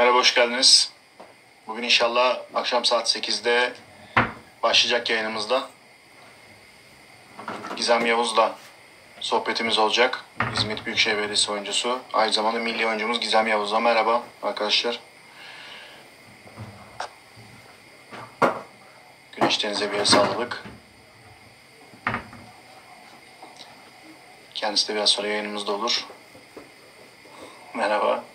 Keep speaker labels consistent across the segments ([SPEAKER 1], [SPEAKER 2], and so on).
[SPEAKER 1] Merhaba, hoş geldiniz. Bugün inşallah akşam saat 8'de başlayacak yayınımızda. Gizem Yavuz'la sohbetimiz olacak. İzmit Büyükşehir Belediyesi oyuncusu. Aynı zamanda milli oyuncumuz Gizem Yavuz'la. Merhaba arkadaşlar. Güneş denize bir el. Kendisi de biraz sonra yayınımızda olur. Merhaba.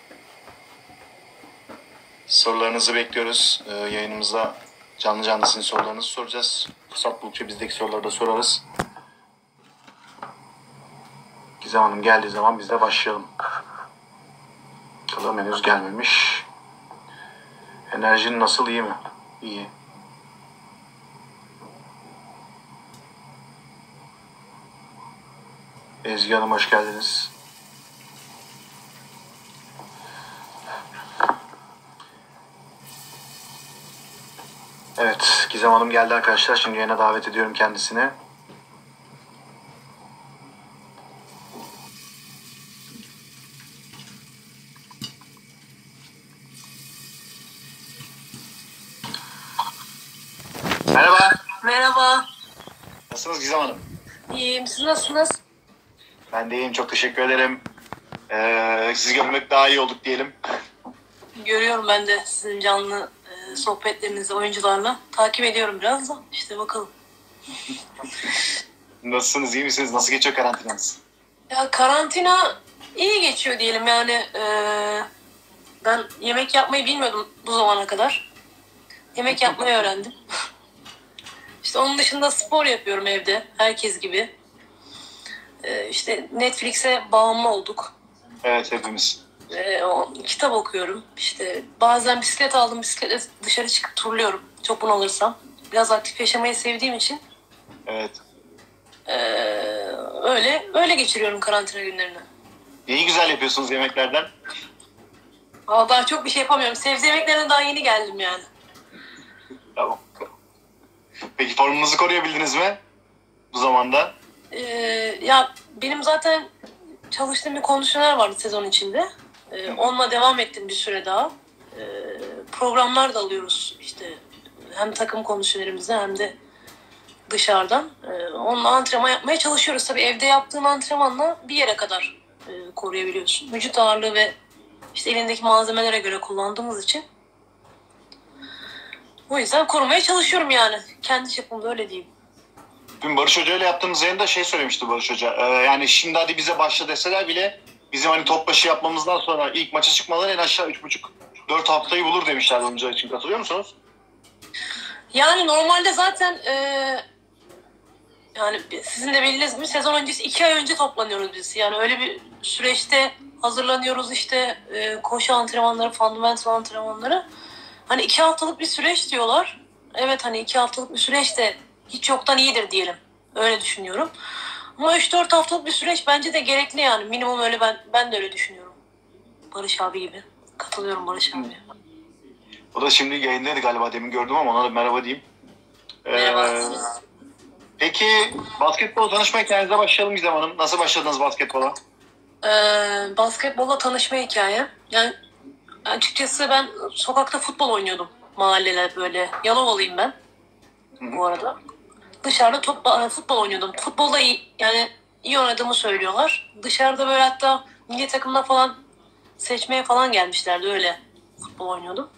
[SPEAKER 1] Sorularınızı bekliyoruz. Ee, yayınımızda canlı canlı sizin sorularınızı soracağız. Fırsat buldukça bizdeki soruları da sorarız. Gizem Hanım geldiği zaman biz de başlayalım. Bakalım henüz gelmemiş. Enerjin nasıl iyi mi? İyi. Ezgi Hanım hoş geldiniz. Evet, Gizem Hanım geldi arkadaşlar. Şimdi yayına davet ediyorum kendisini. Merhaba.
[SPEAKER 2] Merhaba.
[SPEAKER 1] Nasılsınız Gizem Hanım?
[SPEAKER 2] İyiyim. Siz nasılsınız?
[SPEAKER 1] Ben de iyiyim. Çok teşekkür ederim. Ee, sizi görmek daha iyi olduk diyelim.
[SPEAKER 2] Görüyorum ben de sizin canlı sohbetlerinizi oyuncularla. Takip ediyorum biraz da. İşte bakalım.
[SPEAKER 1] Nasılsınız? iyi misiniz? Nasıl geçiyor karantinanız?
[SPEAKER 2] Ya karantina iyi geçiyor diyelim yani. e, ben yemek yapmayı bilmiyordum bu zamana kadar. Yemek yapmayı öğrendim. işte onun dışında spor yapıyorum evde. Herkes gibi. E, işte Netflix'e bağımlı olduk.
[SPEAKER 1] Evet hepimiz.
[SPEAKER 2] O, kitap okuyorum. İşte bazen bisiklet aldım. Bisikletle dışarı çıkıp turluyorum. Çok bunalırsam. Biraz aktif yaşamayı sevdiğim için
[SPEAKER 1] Evet.
[SPEAKER 2] ee, öyle öyle geçiriyorum karantina günlerini.
[SPEAKER 1] İyi güzel yapıyorsunuz yemeklerden.
[SPEAKER 2] Daha çok bir şey yapamıyorum. Sebze yemeklerine daha yeni geldim yani.
[SPEAKER 1] Tamam. Peki formunuzu koruyabildiniz mi? Bu zamanda.
[SPEAKER 2] Ee, ya benim zaten çalıştığım bir kondisyoner vardı sezon içinde. Ee, onunla devam ettim bir süre daha. Ee, programlar da alıyoruz işte hem takım kondisyonerimizden hem de dışarıdan. Ee, onunla antrenman yapmaya çalışıyoruz. Tabii evde yaptığın antrenmanla bir yere kadar e, koruyabiliyorsun. Vücut ağırlığı ve işte elindeki malzemelere göre kullandığımız için. O yüzden korumaya çalışıyorum yani. Kendi çapımda öyle diyeyim.
[SPEAKER 1] Dün Barış Hoca ile yaptığımız yayında şey söylemişti Barış Hoca. Ee, yani şimdi hadi bize başla deseler bile bizim hani top başı yapmamızdan sonra ilk maça çıkmaları en aşağı 3,5-4 haftayı bulur demişler oyuncular için. Katılıyor musunuz?
[SPEAKER 2] Yani normalde zaten e, yani sizin de bildiğiniz gibi sezon öncesi iki ay önce toplanıyoruz biz. Yani öyle bir süreçte hazırlanıyoruz işte e, koşu antrenmanları, fundamental antrenmanları. Hani iki haftalık bir süreç diyorlar. Evet hani iki haftalık bir süreç de hiç yoktan iyidir diyelim. Öyle düşünüyorum. Ama 3-4 haftalık bir süreç bence de gerekli yani. Minimum öyle ben ben de öyle düşünüyorum. Barış abi gibi. Katılıyorum Barış abi.
[SPEAKER 1] O da şimdi yayındaydı galiba demin gördüm ama ona da merhaba diyeyim. Ee,
[SPEAKER 2] Merhaba.
[SPEAKER 1] Peki basketbol tanışma hikayenize başlayalım Gizem Hanım. Nasıl başladınız basketbola?
[SPEAKER 2] Ee, basketbolla tanışma hikaye. Yani açıkçası ben sokakta futbol oynuyordum. Mahalleler böyle. Yalovalıyım ben. Bu arada. Dışarıda top, futbol oynuyordum. Futbolda iyi, yani iyi oynadığımı söylüyorlar. Dışarıda böyle hatta milli takımda falan seçmeye falan gelmişlerdi öyle futbol oynuyordum.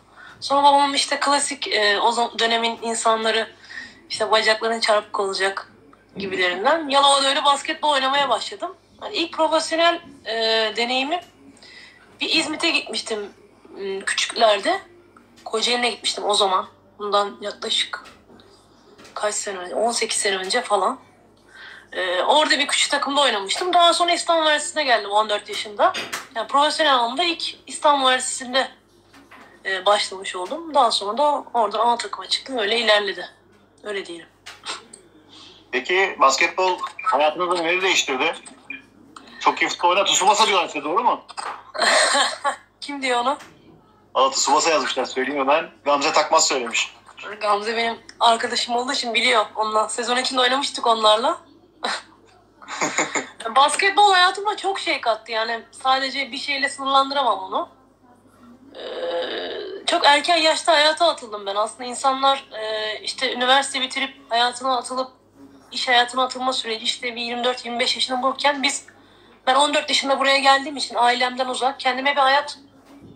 [SPEAKER 2] Sonra babam işte klasik e, o dönemin insanları işte bacakların çarpık olacak gibilerinden. Yalova'da öyle basketbol oynamaya başladım. Yani ilk profesyonel e, deneyimim bir İzmit'e gitmiştim küçüklerde. Kocaeli'ne gitmiştim o zaman. Bundan yaklaşık kaç sene önce? 18 sene önce falan. E, orada bir küçük takımda oynamıştım. Daha sonra İstanbul Üniversitesi'ne geldim 14 yaşında. Yani profesyonel anlamda ilk İstanbul Üniversitesi'nde e, başlamış oldum. Daha sonra da oradan ana takıma çıktım. Öyle ilerledi. Öyle diyelim.
[SPEAKER 1] Peki basketbol hayatınızda neleri değiştirdi? Çok iyi futbol oynar. Tsubasa diyorlar size doğru mu?
[SPEAKER 2] Kim diyor onu?
[SPEAKER 1] Valla Tsubasa yazmışlar söyleyeyim hemen. Gamze Takmaz söylemiş.
[SPEAKER 2] Gamze benim arkadaşım olduğu için biliyor onunla. Sezon içinde oynamıştık onlarla. Basketbol hayatıma çok şey kattı yani sadece bir şeyle sınırlandıramam onu. Ee, çok erken yaşta hayata atıldım ben. Aslında insanlar e, işte üniversite bitirip hayatına atılıp iş hayatına atılma süreci işte bir 24-25 yaşında bulurken biz ben 14 yaşında buraya geldiğim için ailemden uzak kendime bir hayat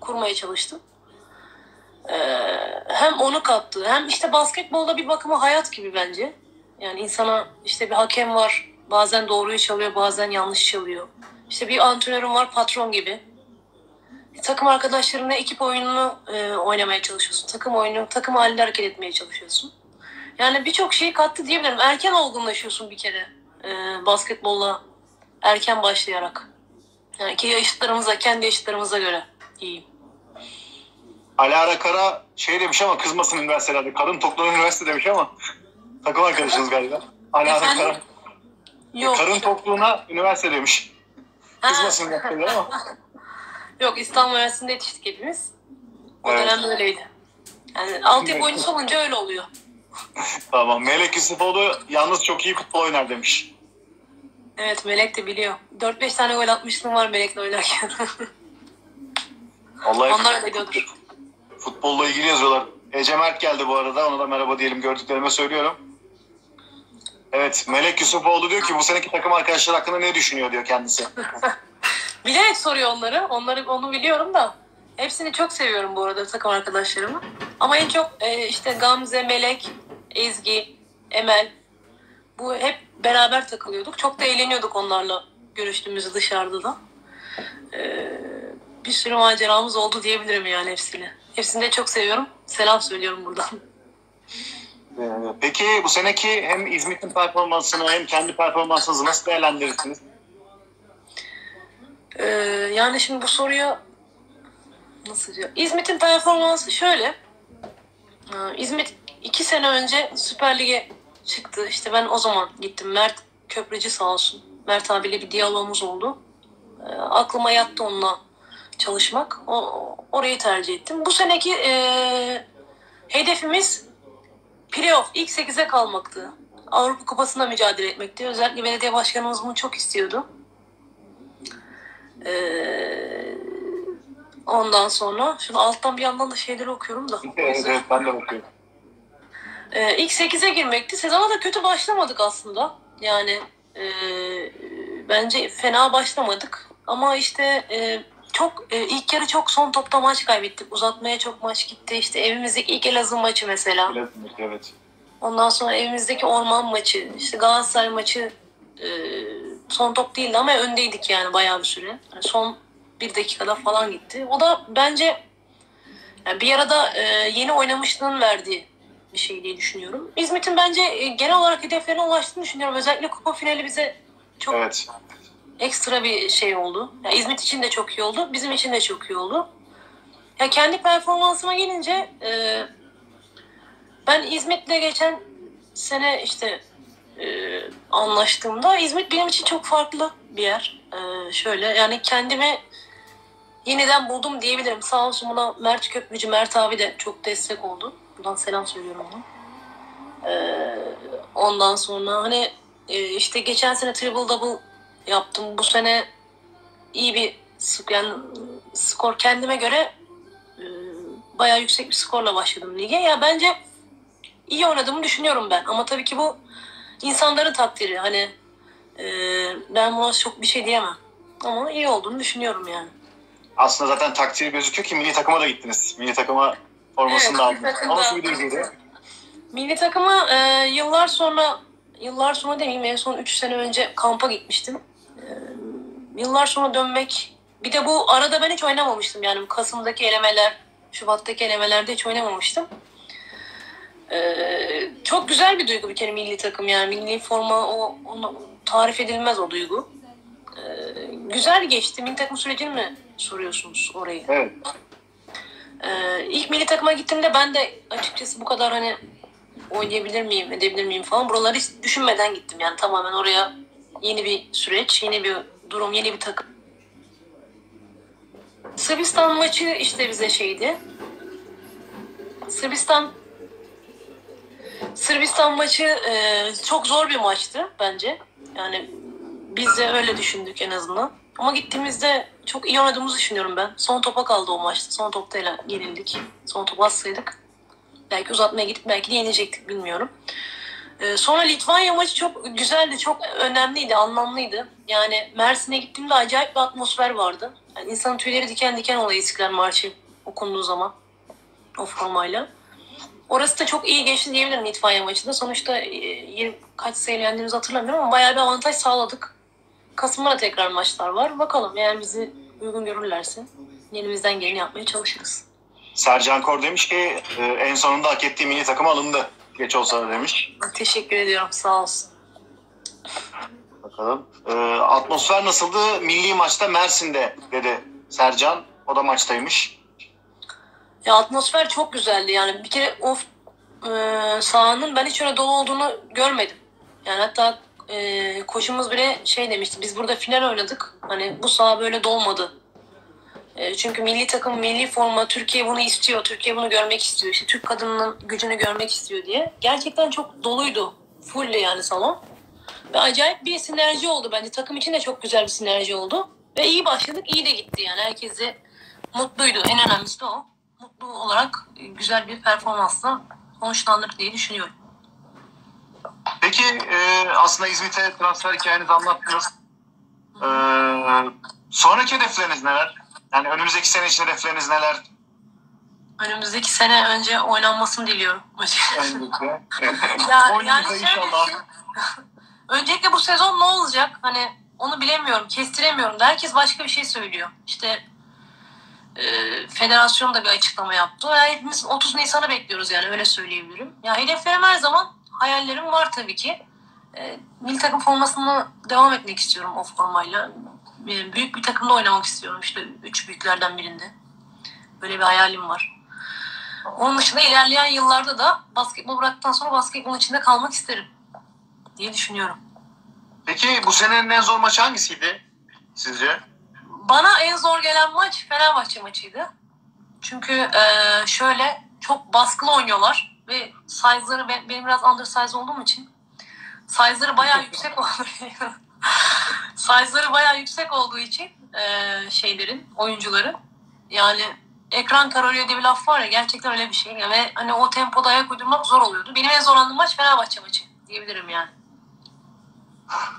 [SPEAKER 2] kurmaya çalıştım. Ee, hem onu kattı hem işte basketbolda bir bakıma hayat gibi bence. Yani insana işte bir hakem var bazen doğruyu çalıyor bazen yanlış çalıyor. İşte bir antrenörün var patron gibi. Takım arkadaşlarına ekip oyununu e, oynamaya çalışıyorsun. Takım oyunu, takım halinde hareket etmeye çalışıyorsun. Yani birçok şeyi kattı diyebilirim. Erken olgunlaşıyorsun bir kere e, basketbolla erken başlayarak. Yani ki yaşıtlarımıza, kendi yaşıtlarımıza göre iyiyim.
[SPEAKER 1] Alara Kara şey demiş ama kızmasın üniversitelerde. Karın toklanan üniversite demiş ama takım arkadaşınız galiba. Alara? Kara.
[SPEAKER 2] Yok,
[SPEAKER 1] Karın tokluğuna üniversite demiş. Kızmasın üniversiteler ama.
[SPEAKER 2] yok İstanbul Üniversitesi'nde yetiştik hepimiz. O
[SPEAKER 1] Evet.
[SPEAKER 2] dönem öyleydi. Yani altyapı oyuncusu olunca öyle oluyor.
[SPEAKER 1] Tamam. Melek Yusufoğlu yalnız çok iyi futbol oynar demiş.
[SPEAKER 2] Evet Melek de biliyor. 4-5 tane gol atmışlığım var Melek'le oynarken.
[SPEAKER 1] Vallahi
[SPEAKER 2] Onlar da biliyordur.
[SPEAKER 1] Futbolla ilgili yazıyorlar. Ece Mert geldi bu arada. Ona da merhaba diyelim. Gördüklerime söylüyorum. Evet. Melek Yusufoğlu diyor ki bu seneki takım arkadaşlar hakkında ne düşünüyor diyor kendisi.
[SPEAKER 2] Bilerek soruyor onları. Onları onu biliyorum da. Hepsini çok seviyorum bu arada takım arkadaşlarımı. Ama en çok e, işte Gamze, Melek, Ezgi, Emel. Bu hep beraber takılıyorduk. Çok da eğleniyorduk onlarla görüştüğümüzde dışarıda da. E, bir sürü maceramız oldu diyebilirim yani hepsiyle. Hepsini de çok seviyorum. Selam söylüyorum buradan.
[SPEAKER 1] Ee, Peki bu seneki hem İzmit'in performansını hem kendi performansınızı nasıl değerlendirirsiniz?
[SPEAKER 2] Ee, yani şimdi bu soruya nasıl diyor? İzmit'in performansı şöyle. Ee, İzmit iki sene önce Süper Lig'e çıktı. İşte ben o zaman gittim. Mert Köprücü sağ olsun. Mert abiyle bir diyalogumuz oldu. Ee, aklıma yattı onunla çalışmak. O, orayı tercih ettim. Bu seneki e, hedefimiz playoff ilk 8'e kalmaktı. Avrupa Kupası'nda mücadele etmekti. Özellikle belediye başkanımız bunu çok istiyordu. Ee, ondan sonra şunu alttan bir yandan da şeyleri okuyorum da.
[SPEAKER 1] Evet, evet ben de bakıyorum.
[SPEAKER 2] Ee, ilk 8'e girmekti. Sezona da kötü başlamadık aslında. Yani e, bence fena başlamadık. Ama işte e, çok e, ilk yarı çok son topta maç kaybettik. Uzatmaya çok maç gitti. İşte evimizdeki ilk Elazığ maçı mesela.
[SPEAKER 1] Evet.
[SPEAKER 2] Ondan sonra evimizdeki orman maçı, işte Galatasaray maçı e, son top değildi ama öndeydik yani bayağı bir süre. Yani son bir dakikada falan gitti. O da bence yani bir arada e, yeni oynamışlığın verdiği bir şey diye düşünüyorum. İzmit'in bence e, genel olarak hedeflerine ulaştığını düşünüyorum. Özellikle kupa finali bize çok
[SPEAKER 1] Evet.
[SPEAKER 2] Ekstra bir şey oldu. Ya İzmit için de çok iyi oldu. Bizim için de çok iyi oldu. Ya kendi performansıma gelince e, ben İzmit'le geçen sene işte e, anlaştığımda İzmit benim için çok farklı bir yer. E, şöyle yani kendimi yeniden buldum diyebilirim. Sağ olsun buna Mert Köprücü, Mert abi de çok destek oldu. Buradan selam söylüyorum ona. E, ondan sonra hani e, işte geçen sene triple double yaptım. Bu sene iyi bir yani skor kendime göre e, bayağı yüksek bir skorla başladım lige. Ya bence iyi oynadığımı düşünüyorum ben. Ama tabii ki bu insanların takdiri. Hani e, ben buna çok bir şey diyemem. Ama iyi olduğunu düşünüyorum yani.
[SPEAKER 1] Aslında zaten takdiri gözüküyor ki milli takıma da gittiniz. Milli takıma formasını
[SPEAKER 2] Evet,
[SPEAKER 1] da aldınız.
[SPEAKER 2] takımda.
[SPEAKER 1] Nasıl bir duyguydu?
[SPEAKER 2] Milli takıma e, yıllar sonra yıllar sonra demeyeyim en son 3 sene önce kampa gitmiştim. Yıllar sonra dönmek bir de bu arada ben hiç oynamamıştım yani Kasım'daki elemeler Şubat'taki elemelerde hiç oynamamıştım. E, çok güzel bir duygu bir kere milli takım yani milli forma o onu tarif edilmez o duygu. E, güzel geçti. Milli takım sürecini mi soruyorsunuz orayı?
[SPEAKER 1] Evet.
[SPEAKER 2] Ee, ilk milli takıma gittiğimde ben de açıkçası bu kadar hani oynayabilir miyim, edebilir miyim falan buraları hiç düşünmeden gittim. Yani tamamen oraya yeni bir süreç, yeni bir durum, yeni bir takım. Sırbistan maçı işte bize şeydi. Sırbistan Sırbistan maçı e, çok zor bir maçtı bence. Yani biz de öyle düşündük en azından. Ama gittiğimizde çok iyi oynadığımızı düşünüyorum ben. Son topa kaldı o maçta. Son topta yenildik. Son topu atsaydık. Belki uzatmaya gidip belki de yenecektik bilmiyorum. Ee, sonra Litvanya maçı çok güzeldi, çok önemliydi, anlamlıydı. Yani Mersin'e gittiğimde acayip bir atmosfer vardı. Yani insanın tüyleri diken diken oluyor İstiklal Marşı okunduğu zaman. O formayla. Orası da çok iyi geçti diyebilirim Litvanya maçında. Sonuçta e, yirmi- kaç sayıyla yendiğimizi hatırlamıyorum ama bayağı bir avantaj sağladık. Kasım'da da tekrar maçlar var. Bakalım eğer bizi uygun görürlerse elimizden geleni yapmaya çalışırız.
[SPEAKER 1] Sercan Kor demiş ki e, en sonunda hak ettiği milli takıma alındı. Geç olsa demiş.
[SPEAKER 2] Teşekkür ediyorum. Sağ olsun.
[SPEAKER 1] Bakalım. E, atmosfer nasıldı? Milli maçta Mersin'de dedi Sercan. O da maçtaymış.
[SPEAKER 2] Ya atmosfer çok güzeldi yani bir kere o e, sahanın ben hiç öyle dolu olduğunu görmedim. Yani hatta e, koçumuz bile şey demişti biz burada final oynadık hani bu saha böyle dolmadı. E, çünkü milli takım milli forma Türkiye bunu istiyor Türkiye bunu görmek istiyor işte Türk kadınının gücünü görmek istiyor diye. Gerçekten çok doluydu fulldü yani salon. Ve acayip bir sinerji oldu bence takım için de çok güzel bir sinerji oldu. Ve iyi başladık iyi de gitti yani herkes de mutluydu en önemlisi de o mutlu olarak güzel bir performansla sonuçlanır diye düşünüyorum.
[SPEAKER 1] Peki e, aslında İzmit'e transfer hikayenizi anlattınız. E, sonraki hedefleriniz neler? Yani önümüzdeki sene için hedefleriniz neler?
[SPEAKER 2] Önümüzdeki sene önce oynanmasını diliyorum.
[SPEAKER 1] Öncelikle.
[SPEAKER 2] ya, yani şöyle
[SPEAKER 1] inşallah.
[SPEAKER 2] düşün. Öncelikle bu sezon ne olacak? Hani onu bilemiyorum, kestiremiyorum da herkes başka bir şey söylüyor. İşte e, federasyon da bir açıklama yaptı. Ya hepimiz 30 Nisan'ı bekliyoruz yani öyle söyleyebilirim. Ya hedeflerim her zaman, hayallerim var tabii ki. E, milli takım formasını devam etmek istiyorum o formayla. E, büyük bir takımda oynamak istiyorum işte üç büyüklerden birinde. Böyle bir hayalim var. Onun dışında ilerleyen yıllarda da basketbol bıraktıktan sonra basketbolun içinde kalmak isterim diye düşünüyorum.
[SPEAKER 1] Peki bu senenin en zor maçı hangisiydi sizce?
[SPEAKER 2] Bana en zor gelen maç Fenerbahçe maçıydı. Çünkü eee, şöyle çok baskılı oynuyorlar ve size'ları ben- benim biraz undersize olduğum için size'ları bayağı yüksek oldu. Size'ları bayağı yüksek olduğu için eee, şeylerin, oyuncuların yani ekran kararıyor diye bir laf var ya gerçekten öyle bir şey. Ve hani o tempoda ayak uydurmak zor oluyordu. Benim en zorlandığım maç Fenerbahçe maçı diyebilirim yani.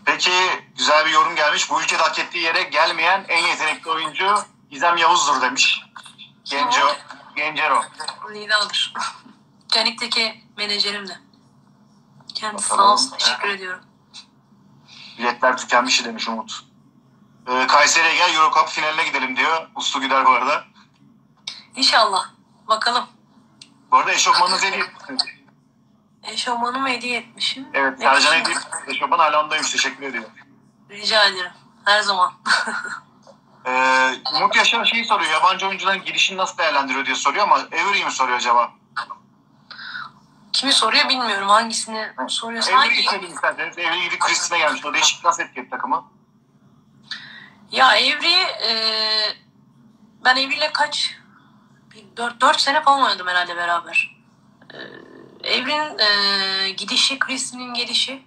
[SPEAKER 1] Peki güzel bir yorum gelmiş. Bu ülkede hak ettiği yere gelmeyen en yetenekli oyuncu Gizem Yavuz'dur demiş. Genco, Gencero.
[SPEAKER 2] Lida'dır. Canik'teki menajerim de. Kendisi sağ olsun. Teşekkür ediyorum.
[SPEAKER 1] Biletler tükenmiş demiş Umut. Ee, Kayseri'ye gel Euro Cup finaline gidelim diyor. Uslu gider bu arada.
[SPEAKER 2] İnşallah. Bakalım.
[SPEAKER 1] Bu arada eşofmanınızı hediye etmişsiniz.
[SPEAKER 2] Eşofmanımı hediye etmişim.
[SPEAKER 1] Evet
[SPEAKER 2] Ne
[SPEAKER 1] Sercan hediye Eşofman hala ondaymış. Teşekkür ediyor.
[SPEAKER 2] Rica ederim. Her zaman.
[SPEAKER 1] Ee, Umut Yaşar şeyi soruyor. Yabancı oyuncuların girişini nasıl değerlendiriyor diye soruyor ama Avery'i mi soruyor acaba?
[SPEAKER 2] Kimi soruyor bilmiyorum. Hangisini.
[SPEAKER 1] Avery'i
[SPEAKER 2] Hangi...
[SPEAKER 1] söyleyeyim isterseniz. Avery gidip Kristin'e gelmiş. O değişik nasıl etkiledi takımı?
[SPEAKER 2] Ya Evri e, ben Evri'yle kaç 4, 4 sene falan oynadım herhalde beraber. E, Evri'nin e, gidişi, Kristin'in gelişi.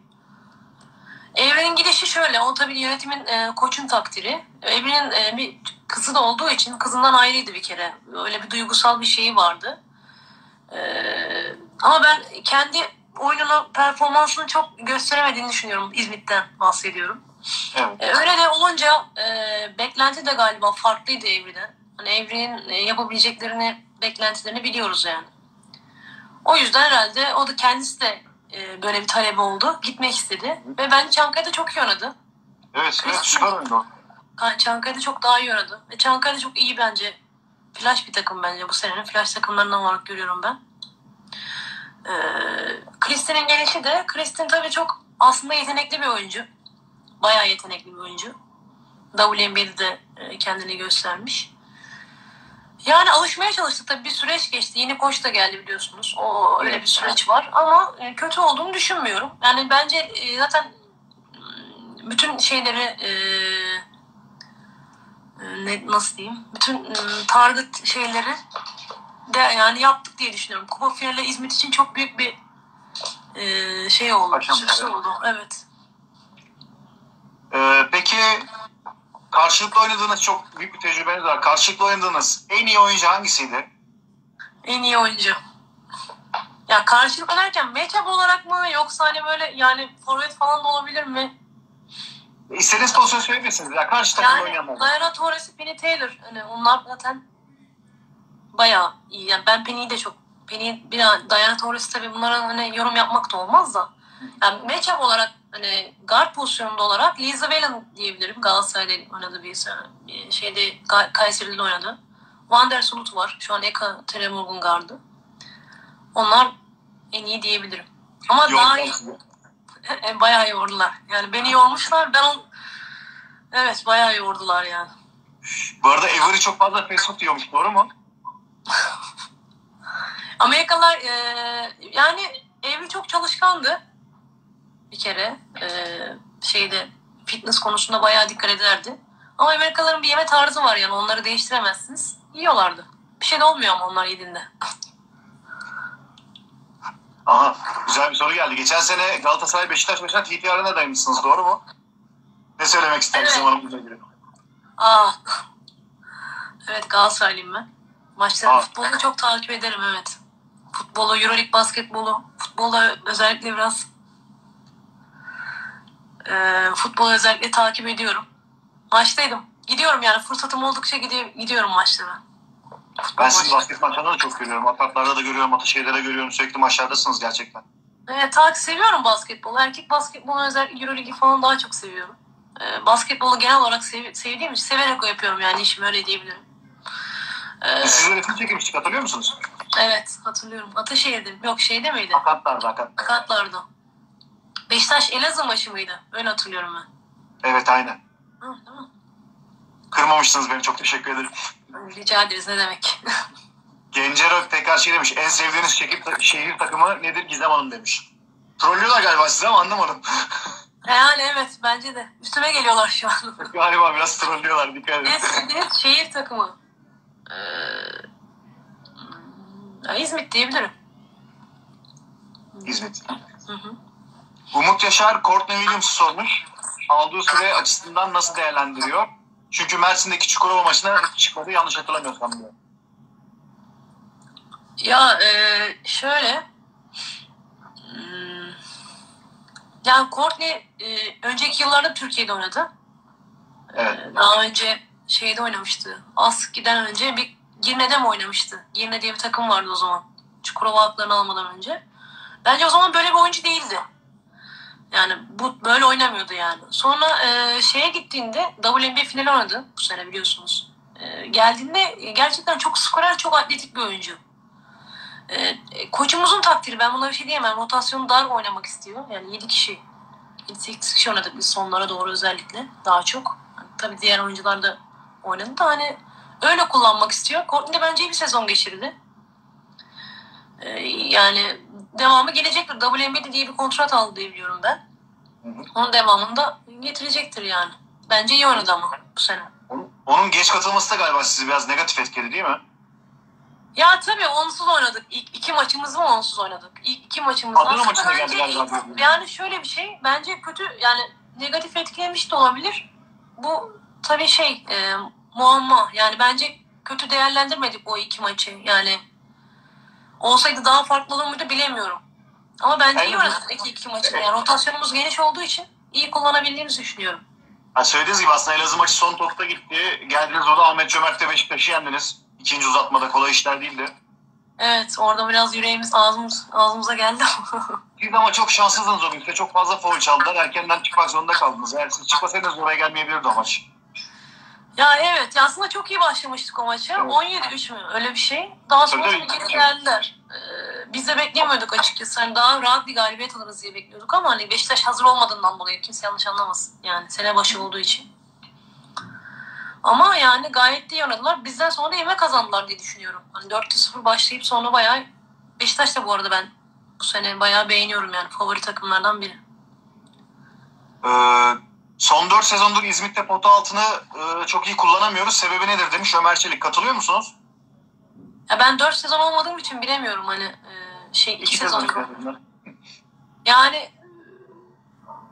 [SPEAKER 2] Evri'nin gidişi şöyle, o tabii yönetimin, e, koçun takdiri. Evri'nin e, bir kızı da olduğu için kızından ayrıydı bir kere. Öyle bir duygusal bir şeyi vardı. E, ama ben kendi oyununu, performansını çok gösteremediğini düşünüyorum. İzmit'ten bahsediyorum.
[SPEAKER 1] Evet.
[SPEAKER 2] E, öyle de olunca e, beklenti de galiba farklıydı Evri'den. Hani Evri'nin e, yapabileceklerini, beklentilerini biliyoruz yani. O yüzden herhalde o da kendisi de e, böyle bir talebi oldu. Gitmek istedi. Ve bence Çankaya'da çok iyi oynadı.
[SPEAKER 1] Evet, evet süper
[SPEAKER 2] Çankaya'da çok daha iyi oynadı. Ve Çankaya'da çok iyi bence. Flash bir takım bence bu senenin. Flash takımlarından olarak görüyorum ben. Ee, Kristin'in gelişi de Kristin tabii çok aslında yetenekli bir oyuncu. Bayağı yetenekli bir oyuncu. WNBA'de de e, kendini göstermiş. Yani alışmaya çalıştık tabii bir süreç geçti. Yeni koç da geldi biliyorsunuz. O öyle bir süreç var ama e, kötü olduğunu düşünmüyorum. Yani bence e, zaten mm, bütün şeyleri e, e, ne, nasıl diyeyim? Bütün mm, target şeyleri de yani yaptık diye düşünüyorum. Kupa finali İzmit için çok büyük bir e, şey oldu. Sürpriz oldu. Evet.
[SPEAKER 1] Ee, peki karşılıklı oynadığınız çok büyük bir tecrübeniz var. Karşılıklı oynadığınız en iyi oyuncu hangisiydi?
[SPEAKER 2] En iyi oyuncu. Ya karşılık oynarken matchup olarak mı yoksa hani böyle yani forvet falan da olabilir mi?
[SPEAKER 1] İstediğiniz pozisyonu söyleyebilirsiniz. Ya karşı takımda
[SPEAKER 2] Yani
[SPEAKER 1] oynayanlar.
[SPEAKER 2] Diana Torres, Penny Taylor. Hani onlar zaten bayağı iyi. Yani ben Penny'yi de çok Penny bir Diana Torres tabii bunlara hani yorum yapmak da olmaz da. Yani matchup olarak hani guard pozisyonunda olarak Lisa Whalen diyebilirim. Galatasaray'da oynadı bir şeyde Kayseri'de oynadı. Vander Sulut var. Şu an Eka Teremurgun gardı. Onlar en iyi diyebilirim. Ama daha iyi. E, bayağı yordular. Yani beni yormuşlar. Ben on... Evet bayağı yordular yani.
[SPEAKER 1] Bu arada Avery çok fazla fast food yiyormuş. Doğru mu?
[SPEAKER 2] Amerikalılar e, yani Avery çok çalışkandı. Bir kere e, şeyde fitness konusunda bayağı dikkat ederdi. Ama Amerikalıların bir yeme tarzı var yani onları değiştiremezsiniz. Yiyorlardı. Bir şey de olmuyor ama onlar yediğinde.
[SPEAKER 1] Aha güzel bir soru geldi. Geçen sene Galatasaray Beşiktaş maçına TTR'ına daymışsınız. Doğru mu? Ne söylemek istersiniz
[SPEAKER 2] Evet.
[SPEAKER 1] zamanımıza göre?
[SPEAKER 2] Aa. Evet Galatasaraylıyım ben. Maçları
[SPEAKER 1] Aa.
[SPEAKER 2] futbolu çok takip ederim evet. Futbolu, Euroleague basketbolu. Futbola özellikle biraz eee futbolu özellikle takip ediyorum. Maçtaydım. Gidiyorum yani fırsatım oldukça gidiyor, gidiyorum maçlara. Futbol
[SPEAKER 1] Ben sizin basket maçlarında da çok görüyorum. Ataklarda da görüyorum, Ataşehir'de görüyorum. Sürekli maçlardasınız gerçekten.
[SPEAKER 2] Evet, takip seviyorum basketbolu. Erkek basketbolu özellikle Euroleague'i falan daha çok seviyorum. Ee, basketbolu genel olarak sev- sevdiğim için severek yapıyorum yani işimi öyle diyebilirim. Ee,
[SPEAKER 1] Sizlere resim çekilmiştik hatırlıyor musunuz?
[SPEAKER 2] evet hatırlıyorum. Ataşehir'de. Yok şeyde miydi?
[SPEAKER 1] Akatlarda, akatlarda.
[SPEAKER 2] Katlar'da. Beşiktaş Elazığ maçı mıydı? Öyle hatırlıyorum ben.
[SPEAKER 1] Evet aynen.
[SPEAKER 2] Hı, değil mi?
[SPEAKER 1] Kırmamışsınız beni. Çok teşekkür ederim.
[SPEAKER 2] Rica ederiz ne demek.
[SPEAKER 1] Gencero tekrar şey demiş. En sevdiğiniz şehir, şehir takımı nedir? Gizem Hanım demiş. Trollüyorlar galiba size ama anlamadım.
[SPEAKER 2] yani evet bence de. Üstüme geliyorlar şu an.
[SPEAKER 1] galiba biraz trollüyorlar. Dikkat edin.
[SPEAKER 2] en sevdiğiniz şehir takımı. Ee, İzmit diyebilirim.
[SPEAKER 1] İzmit.
[SPEAKER 2] Hı hı.
[SPEAKER 1] Umut Yaşar Courtney Williams'ı sormuş. Aldığı süre açısından nasıl değerlendiriyor? Çünkü Mersin'deki Çukurova maçına çıkmadı yanlış hatırlamıyorsam diyor.
[SPEAKER 2] Ya e, şöyle hmm, yani Courtney e, önceki yıllarda Türkiye'de oynadı.
[SPEAKER 1] Evet.
[SPEAKER 2] E, daha önce şeyde oynamıştı. Aski'den önce bir Girne'de mi oynamıştı? Girne diye bir takım vardı o zaman. Çukurova haklarını almadan önce. Bence o zaman böyle bir oyuncu değildi. Yani bu böyle oynamıyordu yani. Sonra e, şeye gittiğinde WNBA finali oynadı bu sene biliyorsunuz. E, geldiğinde gerçekten çok skorer, çok atletik bir oyuncu. E, koçumuzun takdiri ben buna bir şey diyemem. Rotasyonu dar oynamak istiyor. Yani 7 kişi 7-8 kişi oynadık biz sonlara doğru özellikle daha çok. Yani tabii diğer oyuncular da oynadı da hani öyle kullanmak istiyor. Courtney de bence iyi bir sezon geçirdi. E, yani devamı gelecektir. WNBA'de diye bir kontrat aldı diye biliyorum ben.
[SPEAKER 1] Hı hı.
[SPEAKER 2] Onun devamında getirecektir yani. Bence iyi oynadı ama bu sene.
[SPEAKER 1] Onun- geç katılması da galiba sizi biraz negatif etkiledi değil mi?
[SPEAKER 2] Ya tabii onsuz oynadık. İlk iki maçımızı mı onsuz oynadık? İlk iki maçımızı.
[SPEAKER 1] Adana maçına geldi galiba.
[SPEAKER 2] Yani şöyle bir şey. Bence kötü yani negatif etkilemiş de olabilir. Bu tabii şey e, muamma. Yani bence kötü değerlendirmedik o iki maçı. Yani olsaydı daha farklı olur muydu bilemiyorum. Ama bence iyi
[SPEAKER 1] Evet.
[SPEAKER 2] oynadık iki, iki maçı. Yani rotasyonumuz geniş olduğu için iyi kullanabildiğimizi düşünüyorum.
[SPEAKER 1] Ha, söylediğiniz gibi aslında Elazığ maçı son topta gitti. Geldiniz orada Ahmet Cömert'te Beşiktaş'ı yendiniz. İkinci uzatmada kolay işler değildi.
[SPEAKER 2] Evet orada biraz yüreğimiz ağzımız ağzımıza geldi.
[SPEAKER 1] Siz ama çok şanssızdınız o gün. Çok fazla foul çaldılar. Erkenden çıkmak zorunda kaldınız. Eğer siz çıkmasaydınız oraya gelmeyebilirdi o maç.
[SPEAKER 2] Ya evet aslında çok iyi başlamıştık o maça.
[SPEAKER 1] Evet.
[SPEAKER 2] 17-3 mü öyle bir şey. Daha sonra
[SPEAKER 1] Tabii, tabii.
[SPEAKER 2] geldiler. Ee, biz de beklemiyorduk açıkçası. Hani daha rahat bir galibiyet alırız diye bekliyorduk ama hani Beşiktaş hazır olmadığından dolayı kimse yanlış anlamasın. Yani sene başı olduğu için. Ama yani gayet iyi oynadılar. Bizden sonra da yemek kazandılar diye düşünüyorum. Hani 4-0 başlayıp sonra bayağı Beşiktaş da bu arada ben bu sene bayağı beğeniyorum yani favori takımlardan biri.
[SPEAKER 1] Ee, son 4 sezondur İzmit'te pota altını e, çok iyi kullanamıyoruz. Sebebi nedir demiş Ömer Çelik. Katılıyor musunuz?
[SPEAKER 2] Ya ben 4 sezon olmadığım için bilemiyorum hani e, şey 2 sezon.
[SPEAKER 1] sezon.
[SPEAKER 2] Yani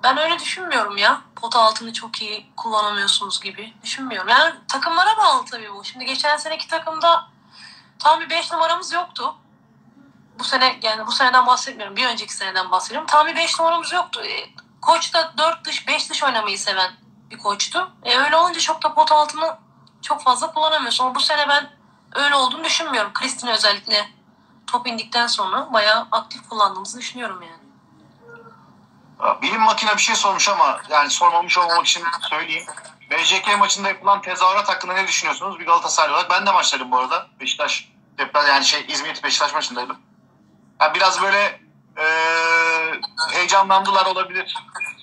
[SPEAKER 2] ben öyle düşünmüyorum ya. Pota altını çok iyi kullanamıyorsunuz gibi düşünmüyorum. Yani takımlara bağlı tabii bu. Şimdi geçen seneki takımda tam bir 5 numaramız yoktu. Bu sene yani bu seneden bahsetmiyorum. Bir önceki seneden bahsediyorum. Tam bir 5 numaramız yoktu. E, koç da 4 dış 5 dış oynamayı seven bir koçtu. E, öyle olunca çok da pot altını çok fazla kullanamıyorsun. Ama bu sene ben öyle olduğunu düşünmüyorum. Kristin özellikle top indikten sonra bayağı aktif kullandığımızı düşünüyorum yani.
[SPEAKER 1] Bilim makine bir şey sormuş ama yani sormamış olmamak için söyleyeyim. BJK maçında yapılan tezahürat hakkında ne düşünüyorsunuz? Bir Galatasaraylı olarak. Ben de maçladım bu arada. Beşiktaş yani şey İzmir Beşiktaş maçındaydım. Yani biraz böyle eee heyecanlandılar olabilir.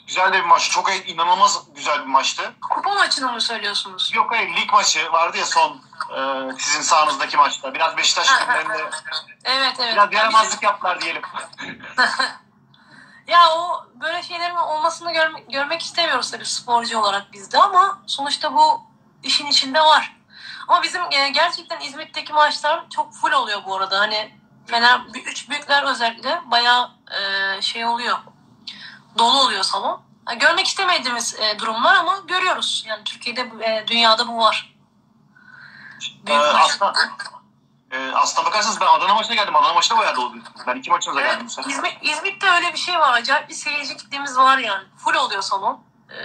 [SPEAKER 1] Güzel de bir maç. Çok e- inanılmaz güzel bir maçtı.
[SPEAKER 2] Kupa maçını mı söylüyorsunuz?
[SPEAKER 1] Yok hayır lig maçı vardı ya son eee, sizin sahanızdaki maçta. Biraz Beşiktaş tribünlerinde
[SPEAKER 2] Evet evet.
[SPEAKER 1] biraz
[SPEAKER 2] Ya
[SPEAKER 1] yaramazlık yaptılar diyelim.
[SPEAKER 2] Ya o böyle şeylerin olmasını görme- görmek istemiyoruz tabii sporcu olarak biz de ama sonuçta bu işin içinde var. Ama bizim e, gerçekten İzmit'teki maçlar çok full oluyor bu arada. Hani Fener, üç büyükler özellikle bayağı e, şey oluyor. Dolu oluyor salon. Ha, görmek istemediğimiz e, durumlar ama görüyoruz. Yani Türkiye'de, e, dünyada bu var.
[SPEAKER 1] Ee, aslında, e, aslına bakarsanız ben Adana maçına geldim. Adana maçına bayağı doluydu. Ben iki maçınıza
[SPEAKER 2] Evet,
[SPEAKER 1] geldim. bu sene.
[SPEAKER 2] İzmit, İzmit'te öyle bir şey var. Acayip bir seyirci kitlemiz var yani. Full oluyor salon. Ee,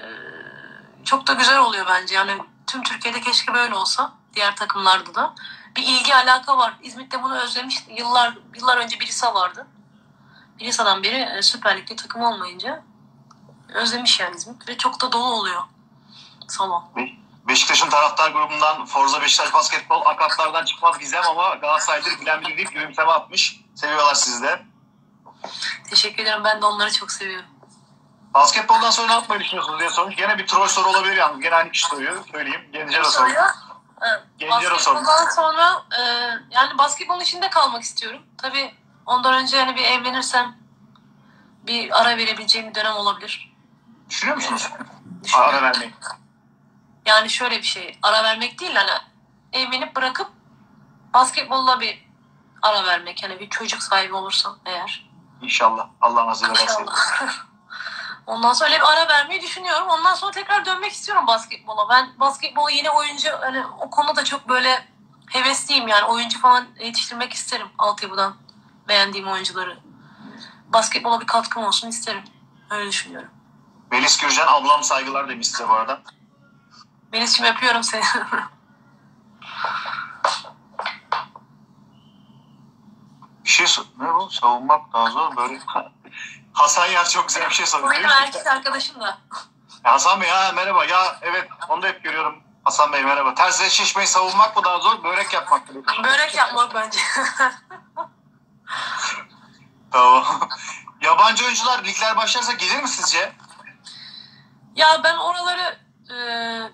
[SPEAKER 2] çok da güzel oluyor bence. Yani tüm Türkiye'de keşke böyle olsa. Diğer takımlarda da. Bir ilgi alaka var. İzmit'te bunu özlemiş. Yıllar yıllar önce Birisa vardı. Birisa'dan beri e, Süper Lig'de takım olmayınca özlemiş yani İzmit. Ve çok da dolu oluyor salon.
[SPEAKER 1] Beşiktaş'ın taraftar grubundan Forza Beşiktaş Basketbol akatlardan çıkmaz gizem ama Galatasaraylıdır bilen biri deyip gülümseme atmış. Seviyorlar sizi de.
[SPEAKER 2] Teşekkür ederim. Ben de onları çok seviyorum.
[SPEAKER 1] Basketboldan sonra ne yapmayı düşünüyorsunuz diye sormuş. Gene bir troll soru olabilir yalnız. Gene aynı kişi soruyor. Söyleyeyim. Gencer de soruyor.
[SPEAKER 2] Evet, basketboldan sonra e, yani basketbolun içinde kalmak istiyorum. Tabii ondan önce hani bir evlenirsem bir ara verebileceğim bir dönem olabilir.
[SPEAKER 1] Düşünüyor musunuz?
[SPEAKER 2] Düşünüyorum.
[SPEAKER 1] Ara vermeyi.
[SPEAKER 2] Yani şöyle bir şey ara vermek değil hani evlenip bırakıp basketbolla bir ara vermek. Yani bir çocuk sahibi olursam eğer.
[SPEAKER 1] İnşallah. Allah nasip ederse.
[SPEAKER 2] İnşallah. Ondan sonra öyle bir ara vermeyi düşünüyorum. Ondan sonra tekrar dönmek istiyorum basketbola. Ben basketbolu yine oyuncu hani o konuda çok böyle hevesliyim yani oyuncu falan yetiştirmek isterim altyapıdan beğendiğim oyuncuları. Basketbola bir katkım olsun isterim. Öyle düşünüyorum.
[SPEAKER 1] Melis Gürcan ablam saygılar demiş size bu arada.
[SPEAKER 2] Melis'ciğim öpüyorum seni.
[SPEAKER 1] Bir şey. Ne bu? Savunmak daha zor. Böyle Hasan Yer çok güzel bir şey
[SPEAKER 2] Bu
[SPEAKER 1] soruyor.
[SPEAKER 2] benim erkek arkadaşım da.
[SPEAKER 1] Hasan Bey ha merhaba. Ya evet onu da hep görüyorum. Hasan Bey merhaba. Tersine şişmeyi savunmak mı daha zor? Börek yapmak mı?
[SPEAKER 2] Börek yapmak bence.
[SPEAKER 1] Tamam. Yabancı oyuncular ligler başlarsa gelir mi sizce?
[SPEAKER 2] Ya ben oraları e,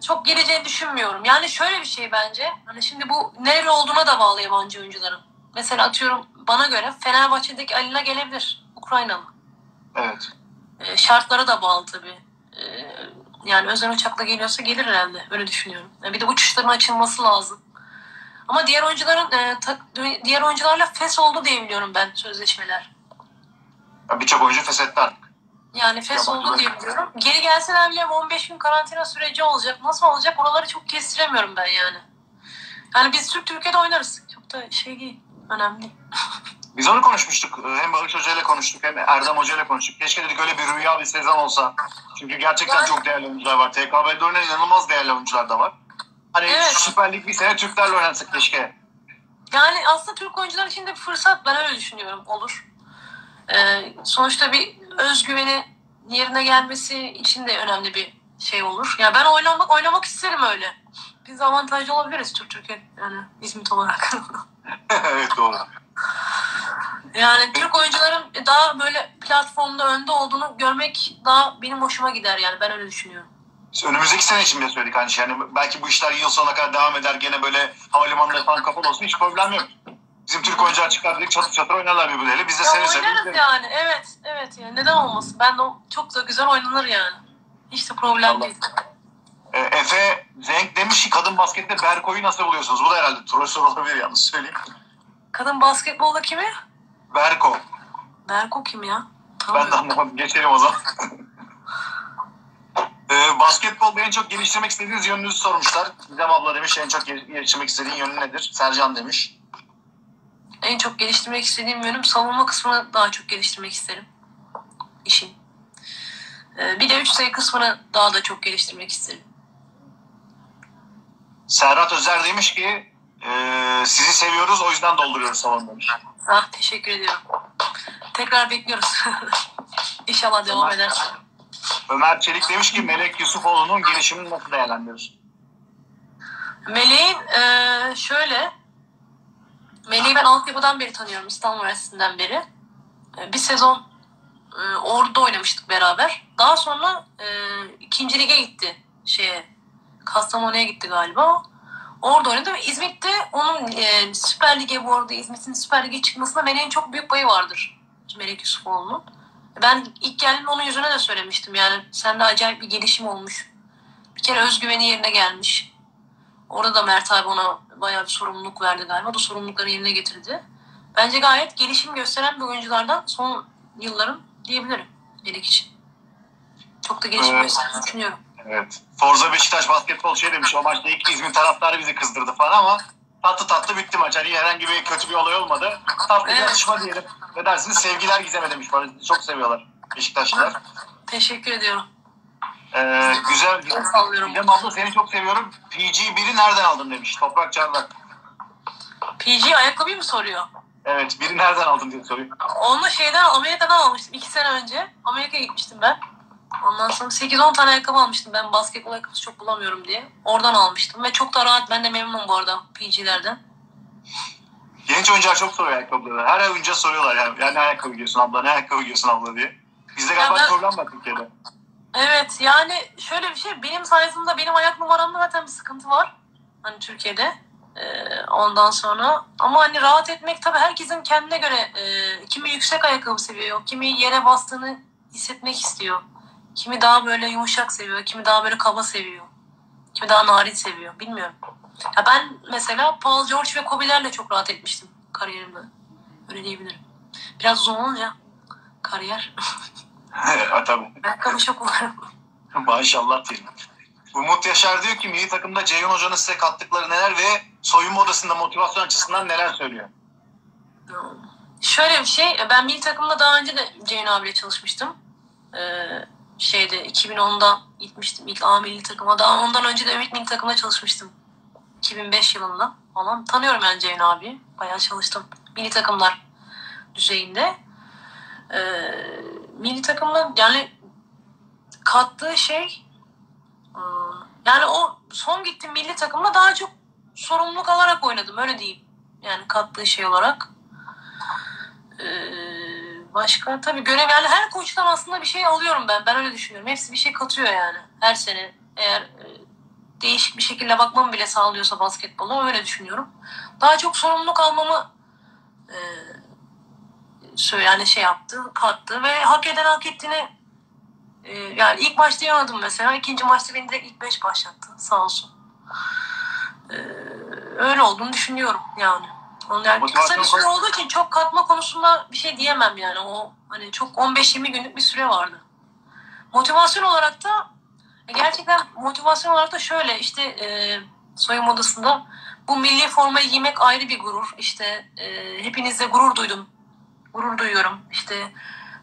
[SPEAKER 2] çok geleceğini düşünmüyorum. Yani şöyle bir şey bence. Hani şimdi bu nereli olduğuna da bağlı yabancı oyuncuların. Mesela atıyorum bana göre Fenerbahçe'deki Alina gelebilir. Ukraynalı.
[SPEAKER 1] Evet.
[SPEAKER 2] E, şartlara da bağlı tabii. E, yani özel uçakla geliyorsa gelir herhalde. Öyle düşünüyorum. Bir de uçuşların açılması lazım. Ama diğer oyuncuların e, ta- diğer oyuncularla fes oldu diye biliyorum ben sözleşmeler.
[SPEAKER 1] Birçok oyuncu feshetti artık.
[SPEAKER 2] Yani fes
[SPEAKER 1] Yabancı
[SPEAKER 2] oldu diye biliyorum. Geri gelseler bile 15 gün karantina süreci olacak. Nasıl olacak oraları çok kestiremiyorum ben yani. Yani biz Türk Türkiye'de oynarız. Çok da şey değil. Önemli.
[SPEAKER 1] Biz onu konuşmuştuk. Ee, Hem Barış Hoca ile konuştuk hem Erdem Hoca ile konuştuk. Keşke dedik öyle bir rüya bir sezon olsa. Çünkü gerçekten
[SPEAKER 2] Yani-
[SPEAKER 1] çok değerli oyuncular var. TKB'de oynayan inanılmaz değerli oyuncular da var. Hani
[SPEAKER 2] Evet.
[SPEAKER 1] Süper Lig bir sene Türklerle oynansak keşke.
[SPEAKER 2] Yani aslında Türk oyuncular için de bir fırsat ben öyle düşünüyorum olur. Ee, sonuçta bir özgüveni yerine gelmesi için de önemli bir şey olur. Ya ben oynamak oynamak isterim öyle. Biz avantajlı olabiliriz Türk Türkiye yani İzmit olarak.
[SPEAKER 1] evet doğru.
[SPEAKER 2] Yani Türk oyuncuların daha böyle platformda önde olduğunu görmek daha benim hoşuma gider yani ben öyle düşünüyorum.
[SPEAKER 1] Önümüzdeki sene için de söyledik aynı şey. Yani belki bu işler yıl sonuna kadar devam eder. Gene böyle havalimanları falan kapalı olsun. Hiç problem yok. Bizim Türk oyuncular çıkar dedik çatır çatır oynarlar birbirleriyle. Biz de
[SPEAKER 2] Ya
[SPEAKER 1] seve seve
[SPEAKER 2] oynarız yani evet evet yani neden olmasın ben de o- çok da güzel oynanır yani. Hiç de problem
[SPEAKER 1] İnşallah.
[SPEAKER 2] değil.
[SPEAKER 1] Ee, Efe Zenk demiş ki kadın baskette Berko'yu nasıl buluyorsunuz? Bu da herhalde troll soru olabilir yalnız söyleyeyim.
[SPEAKER 2] Kadın basketbolda kimi?
[SPEAKER 1] Berko.
[SPEAKER 2] Berko kim ya?
[SPEAKER 1] Ben de anlamadım. Geçelim o zaman. basketbolda en çok geliştirmek istediğiniz yönünüzü sormuşlar. Gizem abla demiş en çok gel- geliştirmek istediğin yönü nedir? Sercan demiş.
[SPEAKER 2] En çok geliştirmek istediğim yönüm savunma kısmını daha çok geliştirmek isterim. İşin. Ee, bir de üç sayı kısmını daha da çok geliştirmek isterim.
[SPEAKER 1] Serhat Özer demiş ki e, sizi seviyoruz o yüzden dolduruyoruz demiş.
[SPEAKER 2] Ah teşekkür ediyorum. Tekrar bekliyoruz. İnşallah devam
[SPEAKER 1] Ömer-
[SPEAKER 2] eder.
[SPEAKER 1] Ömer Çelik demiş ki Melek Yusufoğlu'nun gelişimini nasıl değerlendirir?
[SPEAKER 2] Meleğin eee, şöyle Meleği ben altyapıdan beri tanıyorum İstanbul Üniversitesi'nden beri. E, bir sezon e, orada oynamıştık beraber. Daha sonra e, ikinci lige gitti. Şeye, Kastamonu'ya gitti galiba. Orada oynadı ve İzmit'te onun e, Süper Lig'e bu arada İzmit'in Süper Lig'e çıkmasında Melek'in çok büyük payı vardır. Melek Yusufoğlu'nun. Ben ilk geldiğimde onun yüzüne de söylemiştim. Yani sende acayip bir gelişim olmuş. Bir kere özgüveni yerine gelmiş. Orada da Mert abi ona bayağı bir sorumluluk verdi galiba. O da sorumlulukları yerine getirdi. Bence gayet gelişim gösteren bir oyunculardan son yılların diyebilirim Melek için. Çok da gelişim
[SPEAKER 1] Evet.
[SPEAKER 2] gösterdiğini düşünüyorum.
[SPEAKER 1] Evet. Forza Beşiktaş basketbol şey demiş o maçta ilk İzmir taraftarı bizi kızdırdı falan ama tatlı tatlı bitti maç. Hani herhangi bir kötü bir olay olmadı. Tatlı bir
[SPEAKER 2] Evet.
[SPEAKER 1] atışma diyelim. Ne dersiniz? Sevgiler Gizem'e demiş. Bana çok seviyorlar Beşiktaşlılar.
[SPEAKER 2] Teşekkür ediyorum.
[SPEAKER 1] Ee, güzel. Gizem abla seni çok seviyorum. PG1'i nereden aldın demiş. Toprak Çardak.
[SPEAKER 2] PG ayakkabıyı mı soruyor?
[SPEAKER 1] Evet. Biri nereden aldın diye soruyor.
[SPEAKER 2] Onu şeyden Amerika'dan almıştım. iki sene önce. Amerika'ya gitmiştim ben. Ondan sonra 8-10 tane ayakkabı almıştım. Ben basketbol ayakkabısı çok bulamıyorum diye. Oradan almıştım. Ve çok da rahat. Ben de memnunum bu arada PG'lerden.
[SPEAKER 1] Genç oyuncular çok soruyor ayakkabıları. Her oyuncuya soruyorlar yani. Yani ne ayakkabı giyiyorsun abla, ne ayakkabı giyiyorsun abla diye. Bizde galiba
[SPEAKER 2] ben-
[SPEAKER 1] problem var Türkiye'de.
[SPEAKER 2] Evet yani şöyle bir şey. Benim sayesinde benim ayak numaramda zaten bir sıkıntı var. Hani Türkiye'de. Ee, ondan sonra ama hani rahat etmek tabii herkesin kendine göre e, kimi yüksek ayakkabı seviyor, kimi yere bastığını hissetmek istiyor. Kimi daha böyle yumuşak seviyor, kimi daha böyle kaba seviyor. Kimi daha narin seviyor. Bilmiyorum. Ya ben mesela Paul George ve Kobe'lerle çok rahat etmiştim kariyerimde. Öyle diyebilirim. Biraz uzun olunca kariyer.
[SPEAKER 1] ha, tabii.
[SPEAKER 2] Ayakkabı çok kullanıyorum.
[SPEAKER 1] Maşallah diyelim. Umut Yaşar diyor ki milli takımda Ceyhun Hoca'nın size kattıkları neler ve soyunma odasında motivasyon açısından neler söylüyor?
[SPEAKER 2] Şöyle bir şey, ben milli takımda daha önce de Ceyhun abiyle çalışmıştım. Ee, şeyde 2010'da gitmiştim ilk A milli takıma. Daha ondan önce de Ümit milli takımda çalışmıştım. 2005 yılında falan. Tanıyorum yani Ceyhun abi. Bayağı çalıştım. Milli takımlar düzeyinde. Ee, milli takımda yani kattığı şey ıı, yani o son gittiğim milli takımda daha çok sorumluluk alarak oynadım öyle diyeyim. Yani kattığı şey olarak. Ee, başka tabii görev yani her koçtan aslında bir şey alıyorum ben. Ben öyle düşünüyorum. Hepsi bir şey katıyor yani. Her sene eğer e, değişik bir şekilde bakmamı bile sağlıyorsa basketbola öyle düşünüyorum. Daha çok sorumluluk almamı e, söyle yani şey yaptı, kattı ve hak eden hak ettiğini e, yani ilk maçta oynadım mesela. ikinci maçta beni direkt ilk beş başlattı. Sağ olsun. Ee, öyle olduğunu düşünüyorum yani. Onun yani kısa bir süre olduğu için çok katma konusunda bir şey diyemem yani. O hani çok 15-20 günlük bir süre vardı. Motivasyon olarak da gerçekten motivasyon olarak da şöyle işte e, soyunma odasında bu milli formayı giymek ayrı bir gurur. İşte e, hepinizle gurur duydum. Gurur duyuyorum. İşte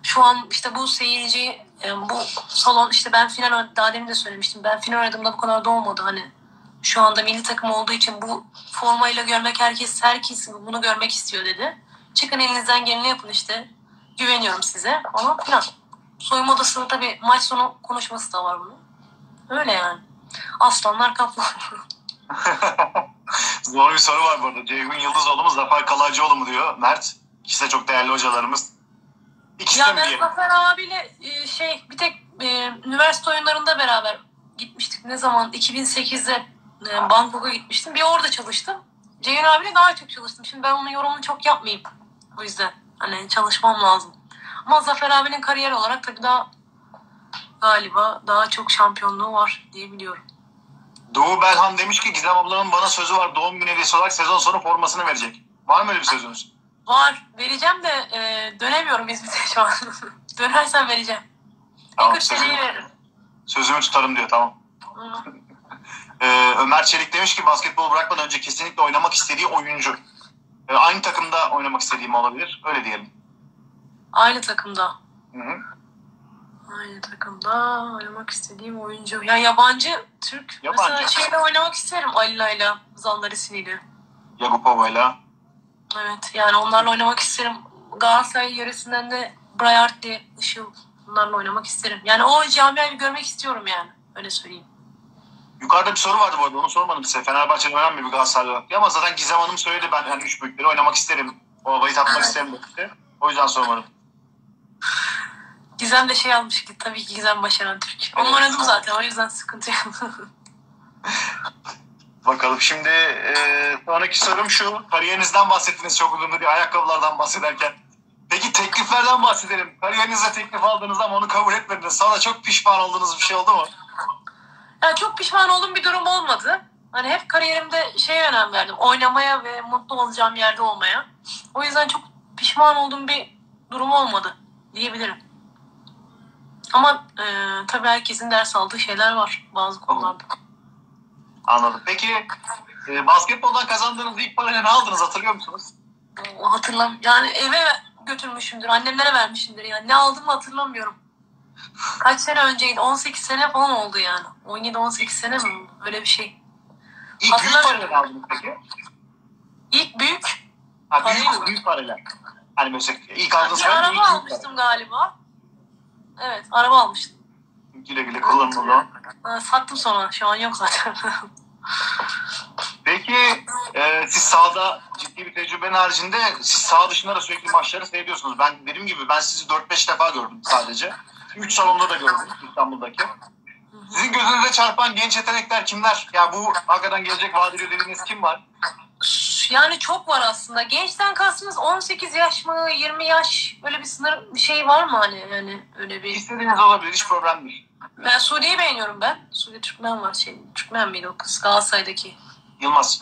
[SPEAKER 2] şu an işte bu seyirci e, bu salon işte ben final daha demin de söylemiştim. Ben final oynadığımda bu kadar da olmadı hani. Şu anda milli takım olduğu için bu formayla görmek herkes herkes bunu görmek istiyor dedi. Çıkın elinizden geleni yapın işte. Güveniyorum size falan filan. Soyunma odasında tabii maç sonu konuşması da var bunun. Öyle yani. Aslanlar kaplan.
[SPEAKER 1] Zor bir soru var burada. Ceyhun Yıldızoğlu mu Zafer Kalaycıoğlu mu diyor Mert. İkisi de çok değerli hocalarımız. İkisi de
[SPEAKER 2] ya
[SPEAKER 1] mi
[SPEAKER 2] ben? Zafer abiyle e, şey bir tek e, üniversite oyunlarında beraber gitmiştik. Ne zaman? 2008'de e, Bangkok'a gitmiştim. Bir orada çalıştım. Ceyhun abiyle daha çok çalıştım. Şimdi ben onun yorumunu çok yapmayayım. O yüzden hani çalışmam lazım. Ama Zafer abinin kariyer olarak tabii daha galiba daha çok şampiyonluğu var diye biliyorum.
[SPEAKER 1] Doğu Belhan demiş ki Gizem ablanın bana sözü var doğum günü hediyesi olarak sezon sonu formasını verecek. Var mı öyle bir sözünüz?
[SPEAKER 2] Var. Vereceğim de e, dönemiyorum İzmit'e şu an. Dönersem vereceğim.
[SPEAKER 1] Tamam,
[SPEAKER 2] veririm.
[SPEAKER 1] Sözümü tutarım diyor tamam.
[SPEAKER 2] Hı.
[SPEAKER 1] Ee, Ömer Çelik demiş ki basketbol bırakmadan önce kesinlikle oynamak istediği oyuncu. Ee, aynı takımda oynamak istediğim olabilir. Öyle diyelim.
[SPEAKER 2] Aynı takımda.
[SPEAKER 1] Hı hı.
[SPEAKER 2] Aynı takımda oynamak istediğim oyuncu. Ya yabancı, Türk.
[SPEAKER 1] Yabancı.
[SPEAKER 2] Mesela şeyle oynamak isterim. Alila'yla, Zandarisini'yle.
[SPEAKER 1] Yagupova'yla.
[SPEAKER 2] Evet yani onlarla oynamak isterim. Galatasaray yöresinden de Brayart'li, Işıl bunlarla oynamak isterim. Yani o camiayı görmek istiyorum yani. Öyle söyleyeyim.
[SPEAKER 1] Yukarıda bir soru vardı bu arada. Onu sormadım size. Fenerbahçe'de oynanmıyor bir Galatasaray'da olarak diye. Ama zaten Gizem Hanım söyledi. Ben yani üç büyükleri oynamak isterim. O havayı tatmak
[SPEAKER 2] Evet.
[SPEAKER 1] isterim dedi. O yüzden sormadım.
[SPEAKER 2] Gizem de şey almış ki tabii ki Gizem Başaran Türk. Onu
[SPEAKER 1] Evet.
[SPEAKER 2] oynadım zaten o yüzden sıkıntı yok.
[SPEAKER 1] Bakalım şimdi e, sonraki sorum şu. Kariyerinizden bahsettiniz çok uzun bir ayakkabılardan bahsederken. Peki tekliflerden bahsedelim. Kariyerinizde teklif aldınız ama onu kabul etmediniz. Sonra çok pişman olduğunuz bir şey oldu mu?
[SPEAKER 2] Yani çok pişman olduğum bir durum olmadı. Hani hep kariyerimde şeye önem verdim. Oynamaya ve mutlu olacağım yerde olmaya. O yüzden çok pişman olduğum bir durum olmadı diyebilirim. Ama e, tabii herkesin ders aldığı şeyler var bazı konularda.
[SPEAKER 1] Anladım. Peki e, basketboldan kazandığınız ilk parayla ne aldınız hatırlıyor musunuz?
[SPEAKER 2] Hatırlam yani eve götürmüşümdür, annemlere vermişimdir yani. Ne aldığımı hatırlamıyorum. Kaç sene önceydi? 18 sene falan oldu yani. 17-18 sene mi? Öyle bir şey.
[SPEAKER 1] İlk büyük
[SPEAKER 2] Hatırlamıyorum.
[SPEAKER 1] parayla ne aldınız peki?
[SPEAKER 2] İlk büyük
[SPEAKER 1] Ha, büyük,
[SPEAKER 2] mı?
[SPEAKER 1] büyük parayla. Hani mesela ilk aldığınız
[SPEAKER 2] bir araba
[SPEAKER 1] büyük
[SPEAKER 2] almıştım galiba. Evet, araba almıştım.
[SPEAKER 1] Güle güle kullanın o zaman.
[SPEAKER 2] Ha, sattım sonra. Şu an yok zaten.
[SPEAKER 1] Peki e, siz sahada ciddi bir tecrübenin haricinde siz saha dışında da sürekli maçları seyrediyorsunuz. Ben dediğim gibi ben sizi 4-5 defa gördüm sadece. 3 salonda da gördüm İstanbul'daki. Sizin gözünüze çarpan genç yetenekler kimler? Ya bu hakikaten gelecek vadeli dediğiniz kim var?
[SPEAKER 2] yani çok var aslında. Gençten kastınız 18 yaş mı, 20 yaş? Böyle bir sınır bir şey var mı hani? Yani öyle bir...
[SPEAKER 1] İstediğiniz olabilir hiç problem değil.
[SPEAKER 2] Ben Sude'yi beğeniyorum ben. Sude Türkmen var şey. Türkmen miydi o kız? Galatasaray'daki.
[SPEAKER 1] Yılmaz.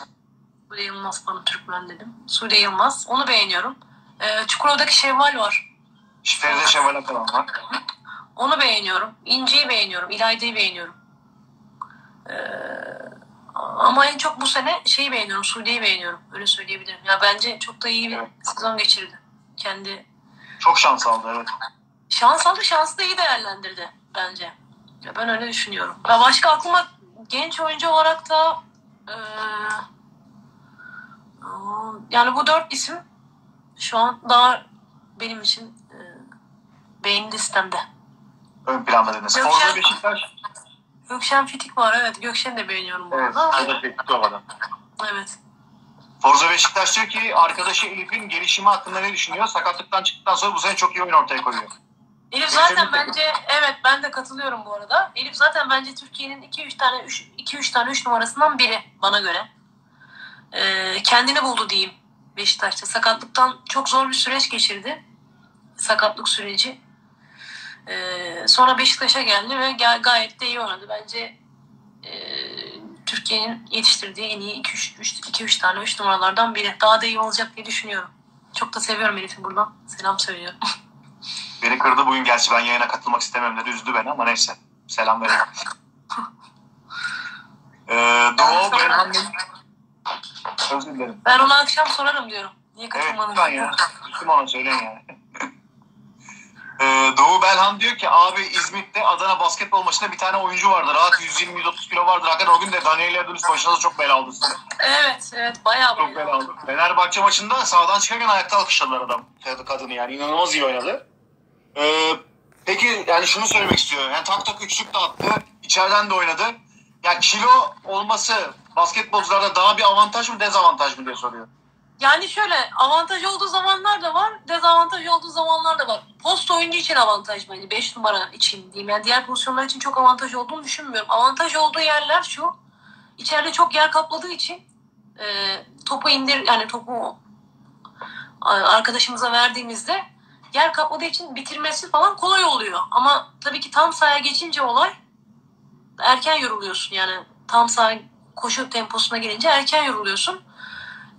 [SPEAKER 2] Sude Yılmaz bana Türkmen dedim. Sude Yılmaz. Onu beğeniyorum. Ee, Çukurova'daki Şevval var.
[SPEAKER 1] Feride Şevval Akalan var.
[SPEAKER 2] Onu beğeniyorum. İnci'yi beğeniyorum. İlayda'yı beğeniyorum. Ee, ama en çok bu sene şeyi beğeniyorum. Sude'yi beğeniyorum. Öyle söyleyebilirim. Ya bence çok da iyi bir
[SPEAKER 1] Evet.
[SPEAKER 2] sezon geçirdi. Kendi
[SPEAKER 1] Çok şans aldı evet.
[SPEAKER 2] şans aldı. Şansı da iyi değerlendirdi bence. Ya ben öyle düşünüyorum. Ya başka aklıma genç oyuncu olarak da aa, yani bu dört isim şu an daha benim için eee beğeni listemde.
[SPEAKER 1] Ön planda dediniz.
[SPEAKER 2] Gökçen-
[SPEAKER 1] Forza Beşiktaş.
[SPEAKER 2] Gökşen Fitik var evet. Gökşen'i de beğeniyorum bu
[SPEAKER 1] Evet.
[SPEAKER 2] arada. Evet.
[SPEAKER 1] Forza Beşiktaş diyor ki arkadaşı Elif'in gelişimi hakkında ne düşünüyor? Sakatlıktan çıktıktan sonra bu sene çok iyi oyun ortaya koyuyor.
[SPEAKER 2] Elif zaten
[SPEAKER 1] Gökşen'i
[SPEAKER 2] bence evet ben de katılıyorum bu arada. Elif zaten bence Türkiye'nin 2-3 tane 2-3 tane 3 numarasından biri bana göre. Ee, kendini buldu diyeyim Beşiktaş'ta. Sakatlıktan çok zor bir süreç geçirdi. Sakatlık süreci. Ee, sonra Beşiktaş'a geldi ve ga- gayet de iyi oynadı. Bence e, Türkiye'nin yetiştirdiği en iyi 2-3 tane 3 numaralardan biri. Daha da iyi olacak diye düşünüyorum. Çok da seviyorum Elif'i buradan. Selam söylüyorum.
[SPEAKER 1] Beni kırdı bugün gerçi ben yayına katılmak istemem dedi. Üzdü beni ama neyse. Selam verelim. ee, Doğu Belhan'ın... Özür dilerim.
[SPEAKER 2] Ben ona akşam sorarım diyorum. Niye
[SPEAKER 1] Evet
[SPEAKER 2] katılmadın?
[SPEAKER 1] lütfen ya. Lütfen ona söyleyin yani. Ee, Doğu Belhan diyor ki abi İzmit'te Adana basketbol maçında bir tane oyuncu vardı. Rahat 120-130 kilo vardır. Hakikaten o gün de Daniel Erdoğan başına da çok bela aldı.
[SPEAKER 2] Evet, evet. Bayağı
[SPEAKER 1] Çok bela aldı. Fenerbahçe maçında sağdan çıkarken ayakta alkışladılar adam. Kad- Kadını yani inanılmaz iyi oynadı. Ee, peki yani şunu söylemek istiyor. Yani tak tak üçlük de attı. İçeriden de oynadı. Yani kilo olması basketbolcularda daha bir avantaj mı dezavantaj mı diye soruyor.
[SPEAKER 2] Yani şöyle avantaj olduğu zamanlar da var, dezavantaj olduğu zamanlar da var. Post oyuncu için avantaj bence. 5 numara için diyeyim. Yani diğer pozisyonlar için çok avantaj olduğunu düşünmüyorum. Avantaj olduğu yerler şu. İçeride çok yer kapladığı için e, topu indir yani topu arkadaşımıza verdiğimizde yer kapladığı için bitirmesi falan kolay oluyor. Ama tabii ki tam sahaya geçince olay erken yoruluyorsun yani tam sahaya koşu temposuna gelince erken yoruluyorsun.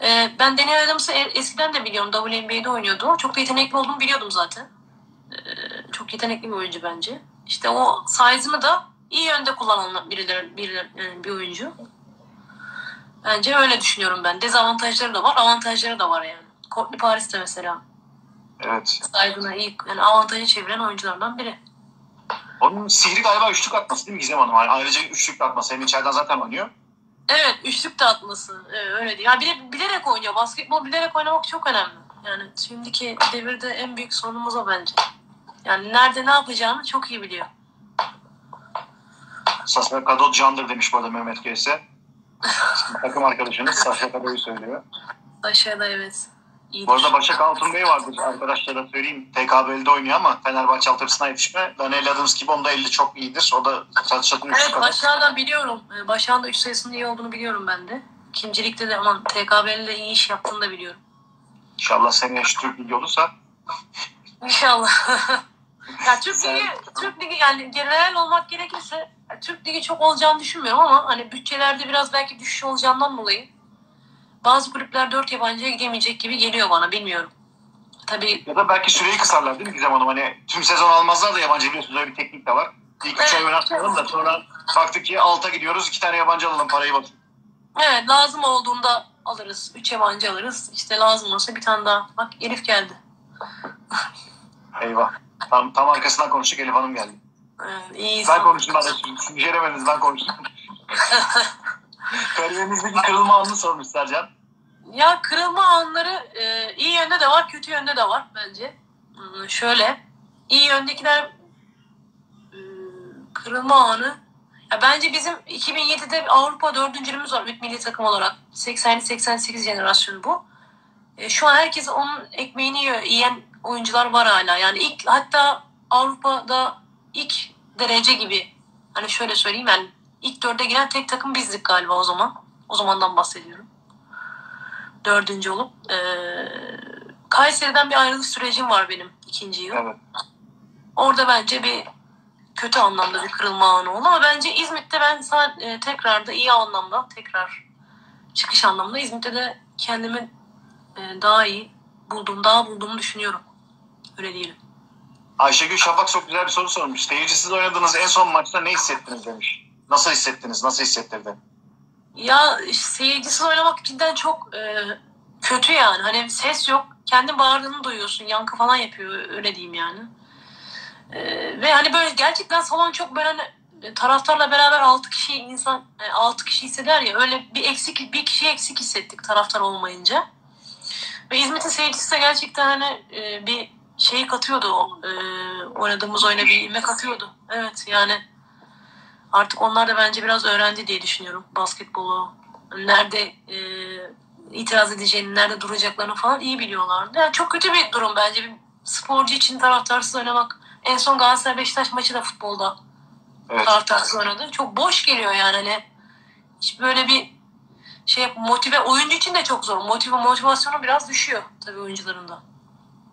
[SPEAKER 2] Ee, ben Daniel Adams'ı e- eskiden de biliyorum. WNBA'de oynuyordu. Çok da yetenekli olduğunu biliyordum zaten. Ee, çok yetenekli bir oyuncu bence. İşte o size'ını da iyi yönde kullanılan birileri, birileri, yani bir oyuncu. Bence öyle düşünüyorum ben. Dezavantajları da var, avantajları da var yani. Courtney Paris de mesela
[SPEAKER 1] Evet.
[SPEAKER 2] saygına iyi, yani avantajı çeviren oyunculardan biri.
[SPEAKER 1] Onun sihri galiba üçlük atması değil mi Gizem Hanım? Yani ayrıca üçlük atması. Hem içeriden zaten oynuyor.
[SPEAKER 2] Evet, üçlük de atması. Evet, öyle değil. Ya bile, bilerek oynuyor. Basketbol bilerek oynamak çok önemli. Yani şimdiki devirde en büyük sorunumuz o bence. Yani nerede ne yapacağını çok iyi biliyor.
[SPEAKER 1] Sasha Kadot candır demiş bu arada Mehmet Gelse. Takım arkadaşınız Sasha Kadot'u söylüyor.
[SPEAKER 2] Aşağıda evet. İyidir.
[SPEAKER 1] Bu arada Başak Altun Bey vardır arkadaşlara söyleyeyim. TKB'de oynuyor ama Fenerbahçe altyapısına yetişme. Daniel Adams gibi onda 50 çok iyidir. O da üçlü
[SPEAKER 2] Evet
[SPEAKER 1] kadar.
[SPEAKER 2] Başak'tan biliyorum. Ee, Başak'ın da 3 sayısının iyi olduğunu biliyorum ben de. İkincilikte de aman TKB'li iyi iş yaptığını da biliyorum.
[SPEAKER 1] İnşallah seneye şu Türk Ligi olursa.
[SPEAKER 2] İnşallah. ya Türk Ligi, Türk Ligi yani genel olmak gerekirse Türk Ligi çok olacağını düşünmüyorum ama hani bütçelerde biraz belki düşüş olacağından dolayı bazı kulüpler dört yabancıya gidemeyecek gibi geliyor bana bilmiyorum. Tabii
[SPEAKER 1] Ya da belki süreyi kısarlar değil mi Gizem Hanım? Hani tüm sezon almazlar da yabancı biliyorsunuz öyle bir teknik de var. İlk üç ay
[SPEAKER 2] Evet.
[SPEAKER 1] oynatmayalım da sonra baktık ki alta gidiyoruz. iki tane yabancı alalım parayı batır.
[SPEAKER 2] evet lazım olduğunda alırız. Üç yabancı alırız. İşte lazım olsa bir tane daha. Bak Elif geldi.
[SPEAKER 1] Eyvah. Tam, tam arkasından konuştuk Elif Hanım geldi.
[SPEAKER 2] Evet, iyi
[SPEAKER 1] Ben konuştum ben de siz beceremediniz ben konuştum. Kariyerinizdeki kırılma anını sormuş Sercan.
[SPEAKER 2] Ya kırılma anları e, iyi yönde de var, kötü yönde de var bence. Hmm, şöyle, iyi yöndekiler e, kırılma anı. Ya bence bizim 2007'de Avrupa dördüncülüğümüz var Milli Takım olarak. 80-88 jenerasyonu bu. E, şu an herkes onun ekmeğini yiyen oyuncular var hala. Yani ilk hatta Avrupa'da ilk derece gibi. Hani şöyle söyleyeyim yani ilk dörde giren tek takım bizdik galiba o zaman. O zamandan bahsediyorum dördüncü olup eee Kayseri'den bir ayrılış sürecim var benim ikinci yıl.
[SPEAKER 1] Evet.
[SPEAKER 2] Orada bence bir kötü anlamda bir kırılma anı oldu ama bence İzmit'te ben e, tekrar da iyi anlamda tekrar çıkış anlamında İzmit'te de kendimi e, daha iyi buldum, daha bulduğumu düşünüyorum. Öyle diyelim.
[SPEAKER 1] Ayşegül Şafak çok güzel bir soru sormuş. Seyircisiz oynadığınız en son maçta ne hissettiniz demiş. Nasıl hissettiniz? Nasıl hissettirdi?
[SPEAKER 2] Ya seyircisiz oynamak cidden çok e, kötü yani. Hani ses yok. Kendin bağırdığını duyuyorsun. Yankı falan yapıyor öyle diyeyim yani. E, ve hani böyle gerçekten salon çok böyle hani, e, taraftarla beraber 6 kişi insan 6 kişi hisseder ya öyle bir eksik bir kişi eksik hissettik taraftar olmayınca. Ve İzmit'in seyircisi de gerçekten hani e, bir şey katıyordu o, e, oynadığımız oyuna bir ilme katıyordu. Evet yani artık onlar da bence biraz öğrendi diye düşünüyorum basketbolu. Nerede e, itiraz edeceğini, nerede duracaklarını falan iyi biliyorlardı. Yani çok kötü bir durum bence. Bir sporcu için taraftarsız oynamak. En son Galatasaray Beşiktaş maçı da futbolda
[SPEAKER 1] Evet.
[SPEAKER 2] taraftarsız oynadı. Çok boş geliyor yani hani. Hiç böyle bir şey motive oyuncu için de çok zor. Motive motivasyonu biraz düşüyor tabii oyuncuların da.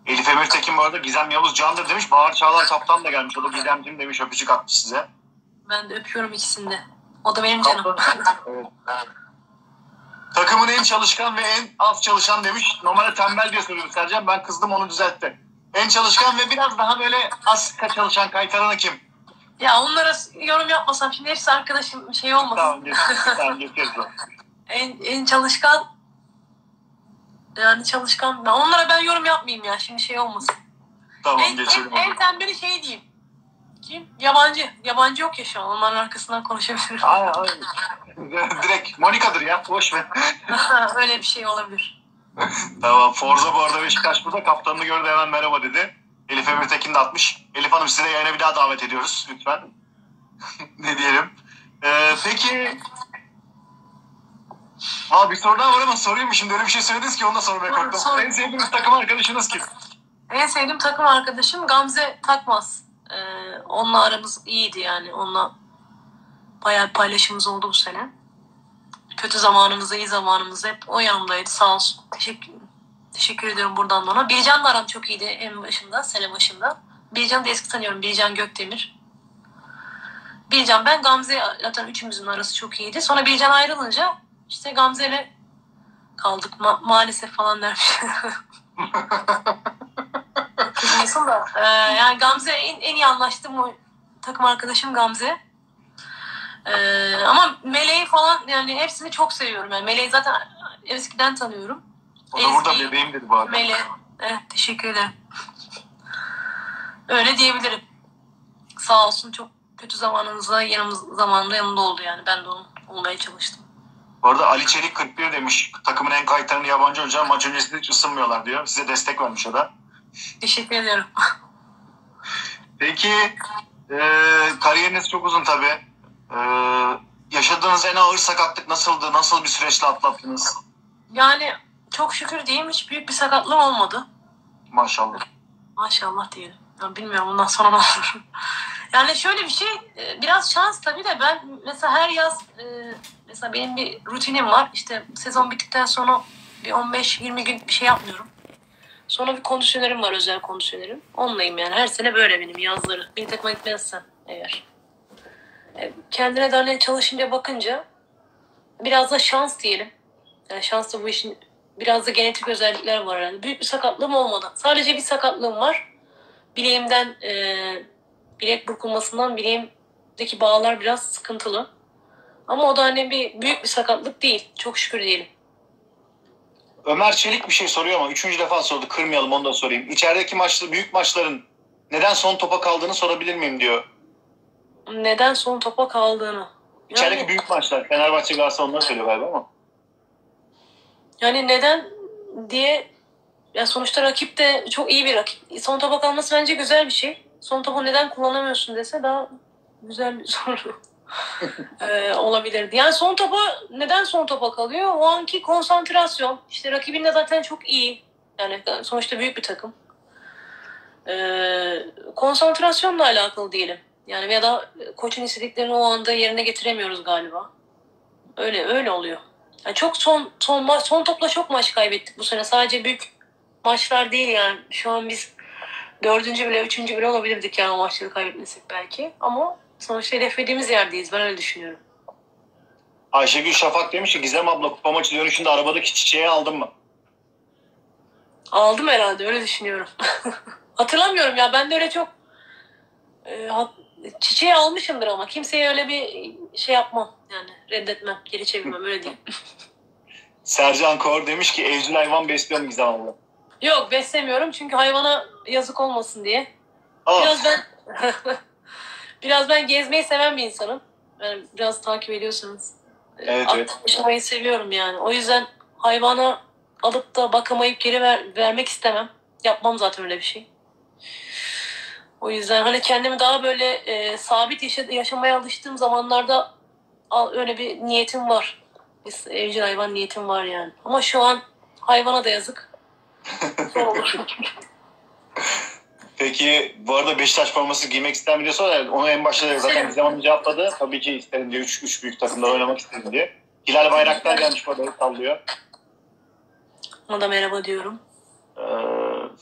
[SPEAKER 1] Elif Emir Tekin bu arada Gizem Yavuz candır demiş. Bahar Çağlar kaptan da gelmiş. O da Gizem'cim demiş. Öpücük atmış size.
[SPEAKER 2] Ben de öpüyorum ikisini de. O da benim canım.
[SPEAKER 1] Evet. Takımın en çalışkan ve en az çalışan demiş. Normalde tembel diye söylüyorum Sercan. Ben kızdım onu düzeltti. En çalışkan ve biraz daha böyle az çalışan kaytaranı kim?
[SPEAKER 2] ya onlara yorum yapmasam şimdi hepsi arkadaşım şey olmasın.
[SPEAKER 1] Tamam geçeriz. Tamam o.
[SPEAKER 2] En, en çalışkan yani çalışkan onlara ben yorum yapmayayım ya şimdi şey olmasın.
[SPEAKER 1] Tamam
[SPEAKER 2] en,
[SPEAKER 1] geçelim.
[SPEAKER 2] en, en tembeli şey diyeyim. Kim? Yabancı. Yabancı yok ya şu an. Onların arkasından konuşabilirim.
[SPEAKER 1] Aynen aynen. Direkt Monika'dır ya. Boş ver.
[SPEAKER 2] Öyle bir şey olabilir.
[SPEAKER 1] Tamam. Forza bu arada Beşiktaş burada. Kaptanını gördü hemen merhaba dedi. Elif Emir Tekin de atmış. Elif Hanım size yayına bir daha davet ediyoruz lütfen. ne diyelim. Ee, peki Aa bir soru daha var ama sorayım mı şimdi? Öyle bir şey söylediniz ki onu da sormaya
[SPEAKER 2] Sor,
[SPEAKER 1] korktum.
[SPEAKER 2] sor.
[SPEAKER 1] En sevdiğiniz takım arkadaşınız kim?
[SPEAKER 2] En sevdiğim takım arkadaşım Gamze Takmaz. Ee, onunla aramız iyiydi yani. Onunla bayağı bir paylaşımımız oldu bu sene. Kötü zamanımızda, iyi zamanımızda hep o yanımdaydı. Sağ olsun. Teşekkür, teşekkür ediyorum buradan da ona. Bircan'la aram çok iyiydi en başında, sene başında. Bircan'ı da eski tanıyorum. Bircan Gökdemir. Bircan ben Gamze zaten üçümüzün arası çok iyiydi. Sonra Bircan ayrılınca işte Gamze'yle kaldık. Ma- maalesef falan dermiş. Kızmasın da. Ee, yani Gamze en, en iyi anlaştığım o takım arkadaşım Gamze. Ee, ama Meleği falan yani hepsini çok seviyorum. Yani Meleği zaten eskiden tanıyorum.
[SPEAKER 1] O da burada
[SPEAKER 2] Ezgi'yi,
[SPEAKER 1] bebeğim dedi arada.
[SPEAKER 2] Mele. Evet, teşekkür ederim. Öyle diyebilirim. Sağ olsun çok kötü zamanımızda yanımız zamanında yanımda oldu yani. Ben de onun olmaya çalıştım.
[SPEAKER 1] Bu arada Ali Çelik 41 demiş. Takımın en kaytarını yabancı oyuncular maç öncesinde hiç ısınmıyorlar diyor. Size destek vermiş o da.
[SPEAKER 2] Teşekkür ederim.
[SPEAKER 1] Peki e, kariyeriniz çok uzun tabii. E, yaşadığınız en ağır sakatlık nasıldı? Nasıl bir süreçle atlattınız?
[SPEAKER 2] Yani çok şükür diyeyim hiç büyük bir sakatlığım olmadı.
[SPEAKER 1] Maşallah.
[SPEAKER 2] Maşallah diyelim. Ya bilmiyorum bundan sonra ne olur. Yani şöyle bir şey, e, biraz şans tabii de ben mesela her yaz e, mesela benim bir rutinim var. İşte sezon bittikten sonra bir 15-20 gün bir şey yapmıyorum. Sonra bir kondisyonerim var, özel kondisyonerim. Onlayım yani. Her sene böyle benim yazları. Bir takıma gitmezsem eğer. E, Kendine de çalışınca bakınca biraz da şans diyelim. Yani şans da bu işin biraz da genetik özellikler var herhalde. Büyük bir sakatlığım olmadı. Sadece bir sakatlığım var. Bileğimden e, bilek burkulmasından bileğimdeki bağlar biraz sıkıntılı. Ama o da hani bir büyük bir sakatlık değil. Çok şükür diyelim.
[SPEAKER 1] Ömer Çelik bir şey soruyor ama üçüncü defa sordu. Kırmayalım onu da sorayım. İçerideki maçlı, büyük maçların neden son topa kaldığını sorabilir miyim diyor.
[SPEAKER 2] Neden son topa kaldığını.
[SPEAKER 1] İçerideki
[SPEAKER 2] Yani,
[SPEAKER 1] büyük maçlar. Fenerbahçe Galatasaray onları söylüyor galiba ama.
[SPEAKER 2] yani neden diye ya sonuçta rakip de çok iyi bir rakip. Son topa kalması bence güzel bir şey. Son topu neden kullanamıyorsun dese daha güzel bir soru. Ee, olabilirdi. Yani son topa neden son topa kalıyor? O anki konsantrasyon. İşte rakibin de zaten çok iyi. Yani sonuçta büyük bir takım. Ee, konsantrasyonla alakalı diyelim. Yani ya da koçun istediklerini o anda yerine getiremiyoruz galiba. Öyle öyle oluyor. Yani çok son son maç son topla çok maç kaybettik bu sene. Sadece büyük maçlar değil yani. Şu an biz dördüncü bile üçüncü bile olabilirdik yani o maçları kaybetmesek belki. Ama sonuçta hedeflediğimiz yerdeyiz. Ben öyle düşünüyorum.
[SPEAKER 1] Ayşegül Şafak demiş ki Gizem abla kupa maçı dönüşünde arabadaki çiçeği aldın mı?
[SPEAKER 2] Aldım herhalde öyle düşünüyorum. Hatırlamıyorum ya ben de öyle çok e, hat- çiçeği almışımdır ama kimseye öyle bir şey yapmam yani reddetmem geri çevirmem öyle diyeyim.
[SPEAKER 1] Sercan Kor demiş ki evcil hayvan besliyor mu Gizem abla?
[SPEAKER 2] Yok beslemiyorum çünkü hayvana yazık olmasın diye.
[SPEAKER 1] Aa,
[SPEAKER 2] Biraz ben biraz ben gezmeyi seven bir insanım. Yani biraz takip ediyorsanız.
[SPEAKER 1] Evet,
[SPEAKER 2] at
[SPEAKER 1] evet.
[SPEAKER 2] taşımayı seviyorum yani. O yüzden hayvana alıp da bakamayıp geri ver, vermek istemem. Yapmam zaten öyle bir şey. O yüzden hani kendimi daha böyle e, sabit yaşa- yaşamaya alıştığım zamanlarda al- öyle bir niyetim var. Bir evcil hayvan niyetim var yani. Ama şu an hayvana da yazık. Zor olur.
[SPEAKER 1] Peki bu arada Beşiktaş forması giymek ister mi diye sorar. Onu en başta da zaten Hanım cevapladı. Tabii ki isterim diye. Üç, üç büyük takımda oynamak isterim diye. Hilal Bayraktar gelmiş bu arada sallıyor.
[SPEAKER 2] Ona da merhaba diyorum.
[SPEAKER 1] Ee,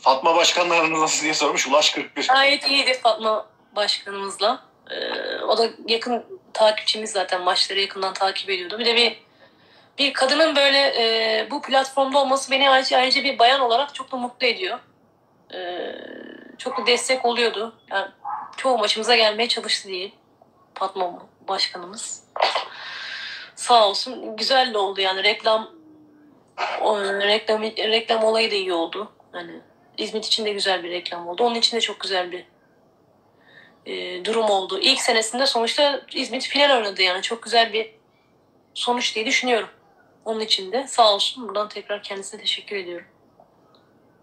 [SPEAKER 1] Fatma Başkan'la aranız nasıl diye sormuş. Ulaş 41.
[SPEAKER 2] Gayet iyiydi Fatma Başkanımızla. Ee, o da yakın takipçimiz zaten maçları yakından takip ediyordu. Bir de bir bir kadının böyle e, bu platformda olması beni ayrıca, ayrıca bir bayan olarak çok da mutlu ediyor. Ee, çok destek oluyordu. Yani çoğu maçımıza gelmeye çalıştı diye Fatma Başkanımız. Sağ olsun güzel de oldu yani reklam reklam reklam olayı da iyi oldu. Hani İzmit için de güzel bir reklam oldu. Onun için de çok güzel bir e, durum oldu. İlk senesinde sonuçta İzmit final oynadı yani. Çok güzel bir sonuç diye düşünüyorum. Onun için de sağ olsun. Buradan tekrar kendisine teşekkür ediyorum.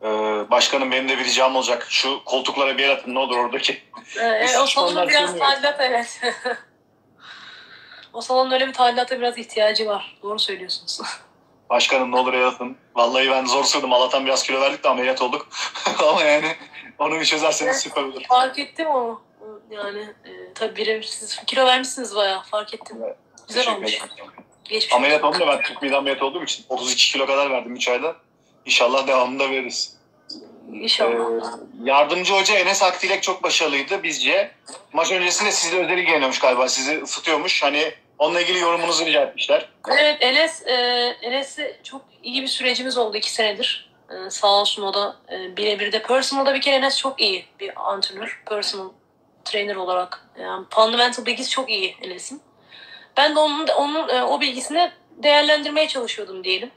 [SPEAKER 1] Ee, başkanım benim de bir ricam olacak. Şu koltuklara bir yer atın ne olur oradaki.
[SPEAKER 2] Ee, o salonun biraz tadilat evet. o salonun öyle bir tadilata biraz ihtiyacı var. Doğru söylüyorsunuz.
[SPEAKER 1] Başkanım ne olur yer atın. Vallahi ben zor sığdım. Allah'tan biraz kilo verdik de ameliyat olduk. Ama yani onu bir çözerseniz süper olur.
[SPEAKER 2] fark ettim onu. Yani e, tabii biri siz kilo vermişsiniz bayağı fark ettim.
[SPEAKER 1] Evet,
[SPEAKER 2] Güzel olmuş. Geçmiş
[SPEAKER 1] Ameliyat oldum da ben Türk mide ameliyat olduğum için 32 kilo kadar verdim 3 ayda. İnşallah devamında veririz.
[SPEAKER 2] İnşallah.
[SPEAKER 1] Ee, yardımcı hoca Enes Akdilek çok başarılıydı bizce. Maç öncesinde sizle özel ilgileniyormuş galiba. Sizi ısıtıyormuş. Hani onunla ilgili yorumunuzu rica etmişler.
[SPEAKER 2] Evet Enes, e, Enes'le çok iyi bir sürecimiz oldu iki senedir. E, sağ olsun o da e, birebir de personal'da bir kere Enes çok iyi bir antrenör. Personal trainer olarak. Yani fundamental bilgisi çok iyi Enes'in. Ben de onun onun e, o bilgisini değerlendirmeye çalışıyordum diyelim.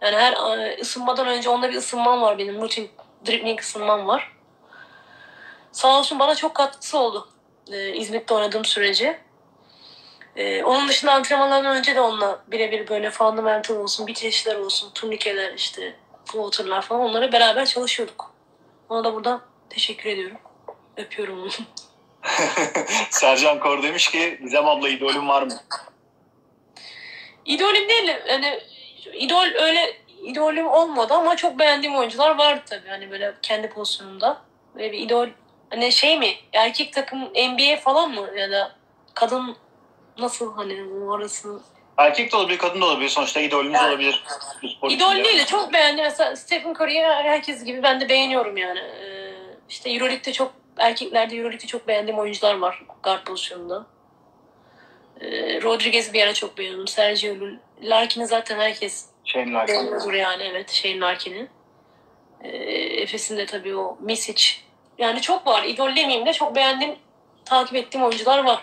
[SPEAKER 2] Yani her e, ısınmadan önce onda bir ısınmam var benim. Rutin dribbling ısınmam var. Sağ olsun bana çok katkısı oldu. e, İzmit'te oynadığım sürece. E, onun dışında antrenmanlardan önce de onunla birebir böyle fundamental olsun, bitirişler olsun, turnikeler işte, floaterlar falan onları beraber çalışıyorduk. Ona da buradan teşekkür ediyorum. Öpüyorum onu.
[SPEAKER 1] Sercan Kor demiş ki Gizem abla idolün var mı?
[SPEAKER 2] İdolüm değil. Yani idol öyle idolüm olmadı ama çok beğendiğim oyuncular vardı tabii. Hani böyle kendi pozisyonumda. Böyle bir idol hani şey mi? Erkek takım NBA falan mı? Ya da kadın nasıl hani bu arası?
[SPEAKER 1] Erkek de olabilir, kadın da olabilir. Sonuçta idolünüz
[SPEAKER 2] Yani-
[SPEAKER 1] olabilir.
[SPEAKER 2] İdol değil de çok beğendim. Mesela Stephen Curry'i herkes gibi ben de beğeniyorum yani. Ee, işte Euroleague'de çok erkeklerde Euroleague'de çok beğendiğim oyuncular var guard pozisyonunda. Ee, Rodriguez'i bir ara çok beğeniyorum. Sergio Lul. Larkin'i zaten herkes
[SPEAKER 1] Shane Larkin.
[SPEAKER 2] Beğeniyordur yani evet Shane Larkin'i. Ee, Efes'in de tabii o Misic. Yani çok var. İdol demeyeyim de çok beğendiğim, takip ettiğim oyuncular var.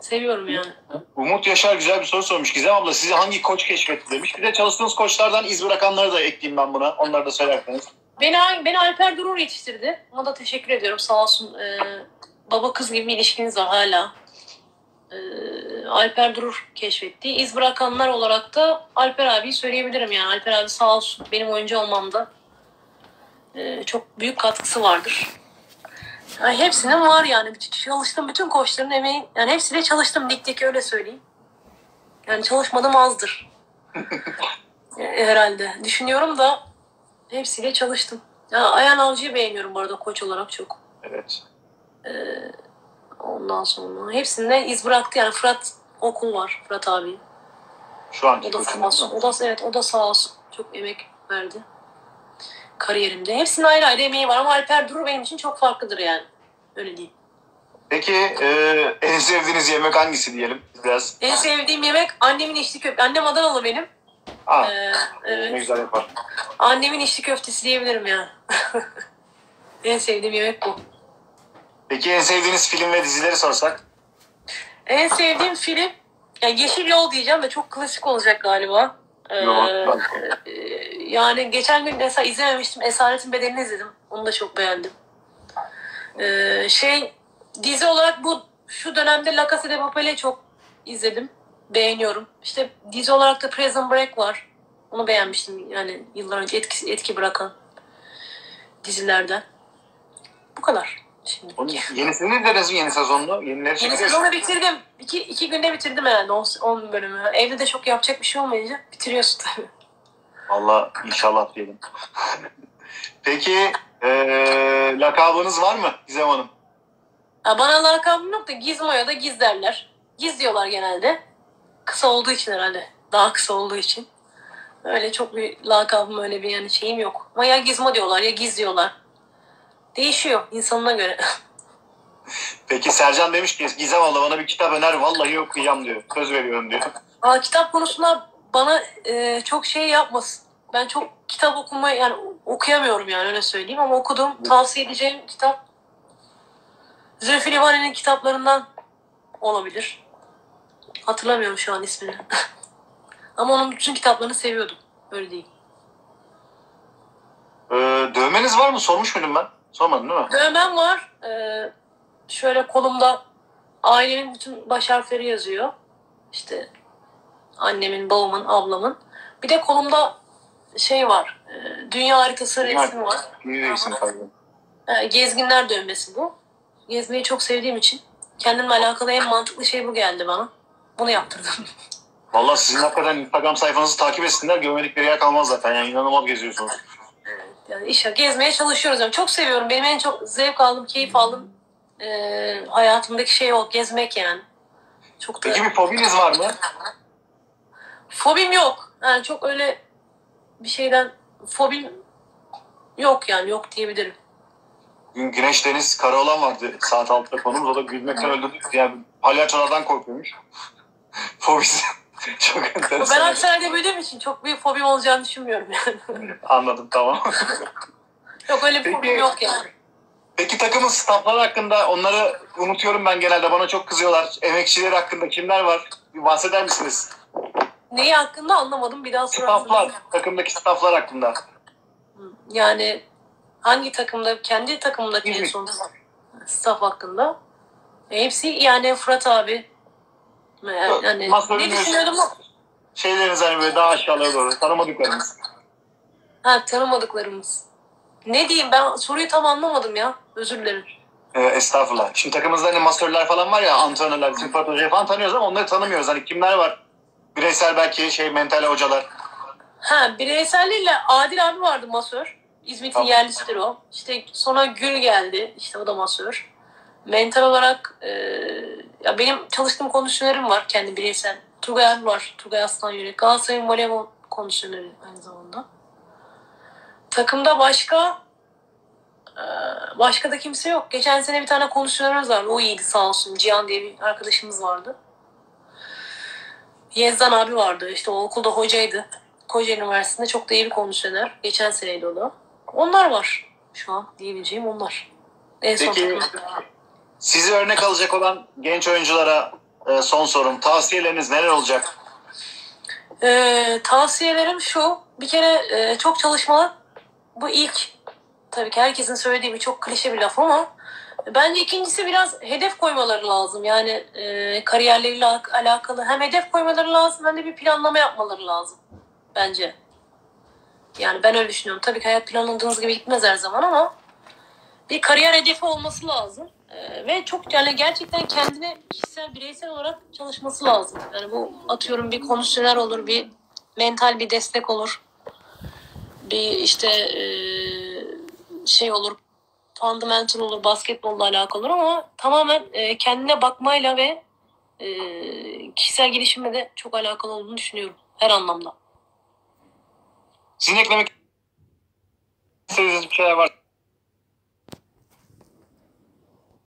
[SPEAKER 2] Seviyorum yani.
[SPEAKER 1] Umut Yaşar güzel bir soru sormuş. Gizem abla sizi hangi koç keşfetti demiş. Bir de çalıştığınız koçlardan iz bırakanları da ekleyeyim ben buna. Onları da söylerseniz.
[SPEAKER 2] Beni, beni Alper Durur yetiştirdi. Ona da teşekkür ediyorum. Sağ olsun. Ee, baba kız gibi bir ilişkiniz var hala. Ee, Alper Durur keşfetti. İz bırakanlar olarak da Alper abiyi söyleyebilirim yani. Alper abi sağ olsun benim oyuncu olmamda ee, çok büyük katkısı vardır. Yani hepsinin var yani. Bütün- Çalıştım bütün koçların emeği. Yani hepsiyle çalıştım ligdeki öyle söyleyeyim. Yani çalışmadım azdır. Ee, Herhalde. Düşünüyorum da hepsiyle çalıştım. Ya Ayhan Avcı'yı beğeniyorum bu arada koç olarak çok.
[SPEAKER 1] Evet.
[SPEAKER 2] Ondan sonra hepsinde iz bıraktı yani Fırat Okul var Fırat abi.
[SPEAKER 1] Şu anki
[SPEAKER 2] O da sağ olsun. O da evet o da sağ olsun. Çok emek verdi. Kariyerimde. Hepsinin ayrı ayrı emeği var ama Alper Duru benim için çok farklıdır yani. Öyle değil.
[SPEAKER 1] Peki e, en sevdiğiniz yemek hangisi diyelim? Biraz.
[SPEAKER 2] En sevdiğim yemek annemin içli köfte. Annem Adanalı benim.
[SPEAKER 1] Aa,
[SPEAKER 2] Ee,
[SPEAKER 1] ne
[SPEAKER 2] evet.
[SPEAKER 1] güzel yapar.
[SPEAKER 2] Annemin içli köftesi diyebilirim yani. en sevdiğim yemek bu.
[SPEAKER 1] Peki en sevdiğiniz film ve dizileri sorsak?
[SPEAKER 2] En sevdiğim film ya Yeşil Yol diyeceğim de çok klasik olacak galiba. Ee,
[SPEAKER 1] Yok,
[SPEAKER 2] e, yani geçen gün mesela izlememiştim. Esaretin Bedeli'ni izledim. Onu da çok beğendim. Ee, şey dizi olarak bu şu dönemde La Casa de Papel'i çok izledim. Beğeniyorum. İşte dizi olarak da Prison Break var. Onu beğenmiştim yani yıllar önce etki, etki bırakan dizilerden. Bu kadar. Şimdi.
[SPEAKER 1] Onun yenisini izlediniz mi yeni sezonunu? Yenileri
[SPEAKER 2] Yeni
[SPEAKER 1] çıkıyor.
[SPEAKER 2] sezonu bitirdim. İki, iki günde bitirdim herhalde 10 bölümü. Evde de çok yapacak bir şey olmayınca bitiriyorsun tabii.
[SPEAKER 1] Allah inşallah diyelim. Peki e, lakabınız var mı Gizem Hanım?
[SPEAKER 2] Ha, bana lakabım yok da Gizmo ya da Giz derler. Giz diyorlar genelde. Kısa olduğu için herhalde. Daha kısa olduğu için. Öyle çok bir lakabım öyle bir yani şeyim yok. Ama ya Gizmo diyorlar ya Giz diyorlar. Değişiyor insanına göre.
[SPEAKER 1] Peki Sercan demiş ki Gizem abla bana bir kitap öner vallahi okuyacağım diyor. Söz veriyorum diyor.
[SPEAKER 2] Aa, kitap konusunda bana e, çok şey yapmasın. Ben çok kitap okumayı yani okuyamıyorum yani öyle söyleyeyim ama okudum. Tavsiye edeceğim kitap Zülfü Livaneli'nin kitaplarından olabilir. Hatırlamıyorum şu an ismini. ama onun bütün kitaplarını seviyordum. Öyle değil.
[SPEAKER 1] E, dövmeniz var mı? Sormuş muydum ben? Sormadın değil mi?
[SPEAKER 2] Dövmem var. Ee, şöyle kolumda ailemin bütün baş harfleri yazıyor. İşte annemin, babamın, ablamın. Bir de kolumda şey var. e, dünya haritası
[SPEAKER 1] Dünya
[SPEAKER 2] resmi var.
[SPEAKER 1] İyi değilsin pardon.
[SPEAKER 2] E, gezginler dövmesi bu. Gezmeyi çok sevdiğim için kendimle alakalı en mantıklı şey bu geldi bana. Bunu yaptırdım.
[SPEAKER 1] Valla sizin hakikaten Instagram sayfanızı takip etsinler. Görmedikleri yer kalmaz zaten. Yani inanılmaz geziyorsunuz.
[SPEAKER 2] Yani işte gezmeye çalışıyoruz. Yani çok seviyorum. Benim en çok zevk aldığım, keyif aldığım e, hayatımdaki şey o. Gezmek yani. Çok da...
[SPEAKER 1] Peki bir fobiniz var mı?
[SPEAKER 2] Fobim yok. Yani çok öyle bir şeyden fobim yok yani yok diyebilirim.
[SPEAKER 1] Gün Güneş Deniz Karaoğlan vardı saat 6'da konumuz. O da gülmekten öldürdü. Yani palyaçolardan korkuyormuş. Fobisi çok
[SPEAKER 2] Ben
[SPEAKER 1] enteresan.
[SPEAKER 2] Aksaray'da büyüdüğüm için çok büyük fobim olacağını düşünmüyorum yani.
[SPEAKER 1] Anladım tamam.
[SPEAKER 2] yok öyle bir
[SPEAKER 1] Peki.
[SPEAKER 2] fobim yok yani.
[SPEAKER 1] Peki takımın staffları hakkında onları unutuyorum ben genelde. Bana çok kızıyorlar. Emekçiler hakkında kimler var? Bir bahseder misiniz?
[SPEAKER 2] Neyi hakkında anlamadım bir daha sorarsınız.
[SPEAKER 1] Stafflar. Takımdaki stafflar hakkında.
[SPEAKER 2] Yani hangi takımda, kendi takımındaki en son staff hakkında. Hepsi yani Fırat abi. Yani,
[SPEAKER 1] Masörün
[SPEAKER 2] ne düşünüyordum?
[SPEAKER 1] Şeyleriniz hani böyle daha aşağılara doğru. Tanımadıklarınız.
[SPEAKER 2] Ha tanımadıklarımız. Ne diyeyim ben soruyu tam anlamadım ya. Özür dilerim.
[SPEAKER 1] Ee, estağfurullah. Şimdi takımımızda hani masörler falan var ya, antrenörler, bizim Fırat Hoca'yı falan tanıyoruz ama onları tanımıyoruz. Hani kimler var? Bireysel belki şey mental hocalar.
[SPEAKER 2] Ha bireyselliğiyle Adil abi vardı masör. İzmit'in
[SPEAKER 1] Tamam.
[SPEAKER 2] yerlisidir o. İşte sonra Gül geldi. İşte o da masör. Mental olarak e, ya benim çalıştığım kondisyonörüm var kendi bireysel. Turgay abi var. Turgay Aslan Yürek. Galatasaray'ın voleybol kondisyonörü aynı zamanda. Takımda başka e, başka da kimse yok. Geçen sene bir tane kondisyonörümüz vardı. O iyiydi sağ olsun. Cihan diye bir arkadaşımız vardı. Yezdan abi vardı. İşte o okulda hocaydı. Kocaeli Üniversitesi'nde çok da iyi bir kondisyoner. Geçen seneydi o da. Onlar var. Şu an diyebileceğim onlar. En son
[SPEAKER 1] Peki. Sizi örnek alacak olan genç oyunculara e, son sorum. Tavsiyeleriniz neler olacak?
[SPEAKER 2] Ee, tavsiyelerim şu. Bir kere e, çok çalışmalı. Bu ilk. Tabii ki herkesin söylediği bir çok klişe bir laf ama bence ikincisi biraz hedef koymaları lazım. Yani e, kariyerleriyle al- alakalı hem hedef koymaları lazım hem de bir planlama yapmaları lazım. Bence. Yani ben öyle düşünüyorum. Tabii ki hayat planladığınız gibi gitmez her zaman ama bir kariyer hedefi olması lazım. Ee, ve çok yani gerçekten kendine kişisel, bireysel olarak çalışması lazım. Yani bu atıyorum bir kondisyoner olur, bir mental bir destek olur. Bir işte eee, şey olur, fundamental olur, basketbolla alakalı olur ama tamamen eee, kendine bakmayla ve eee, kişisel gelişimle de çok alakalı olduğunu düşünüyorum. Her anlamda.
[SPEAKER 1] Sizin eklemek istediğiniz bir şeyler var.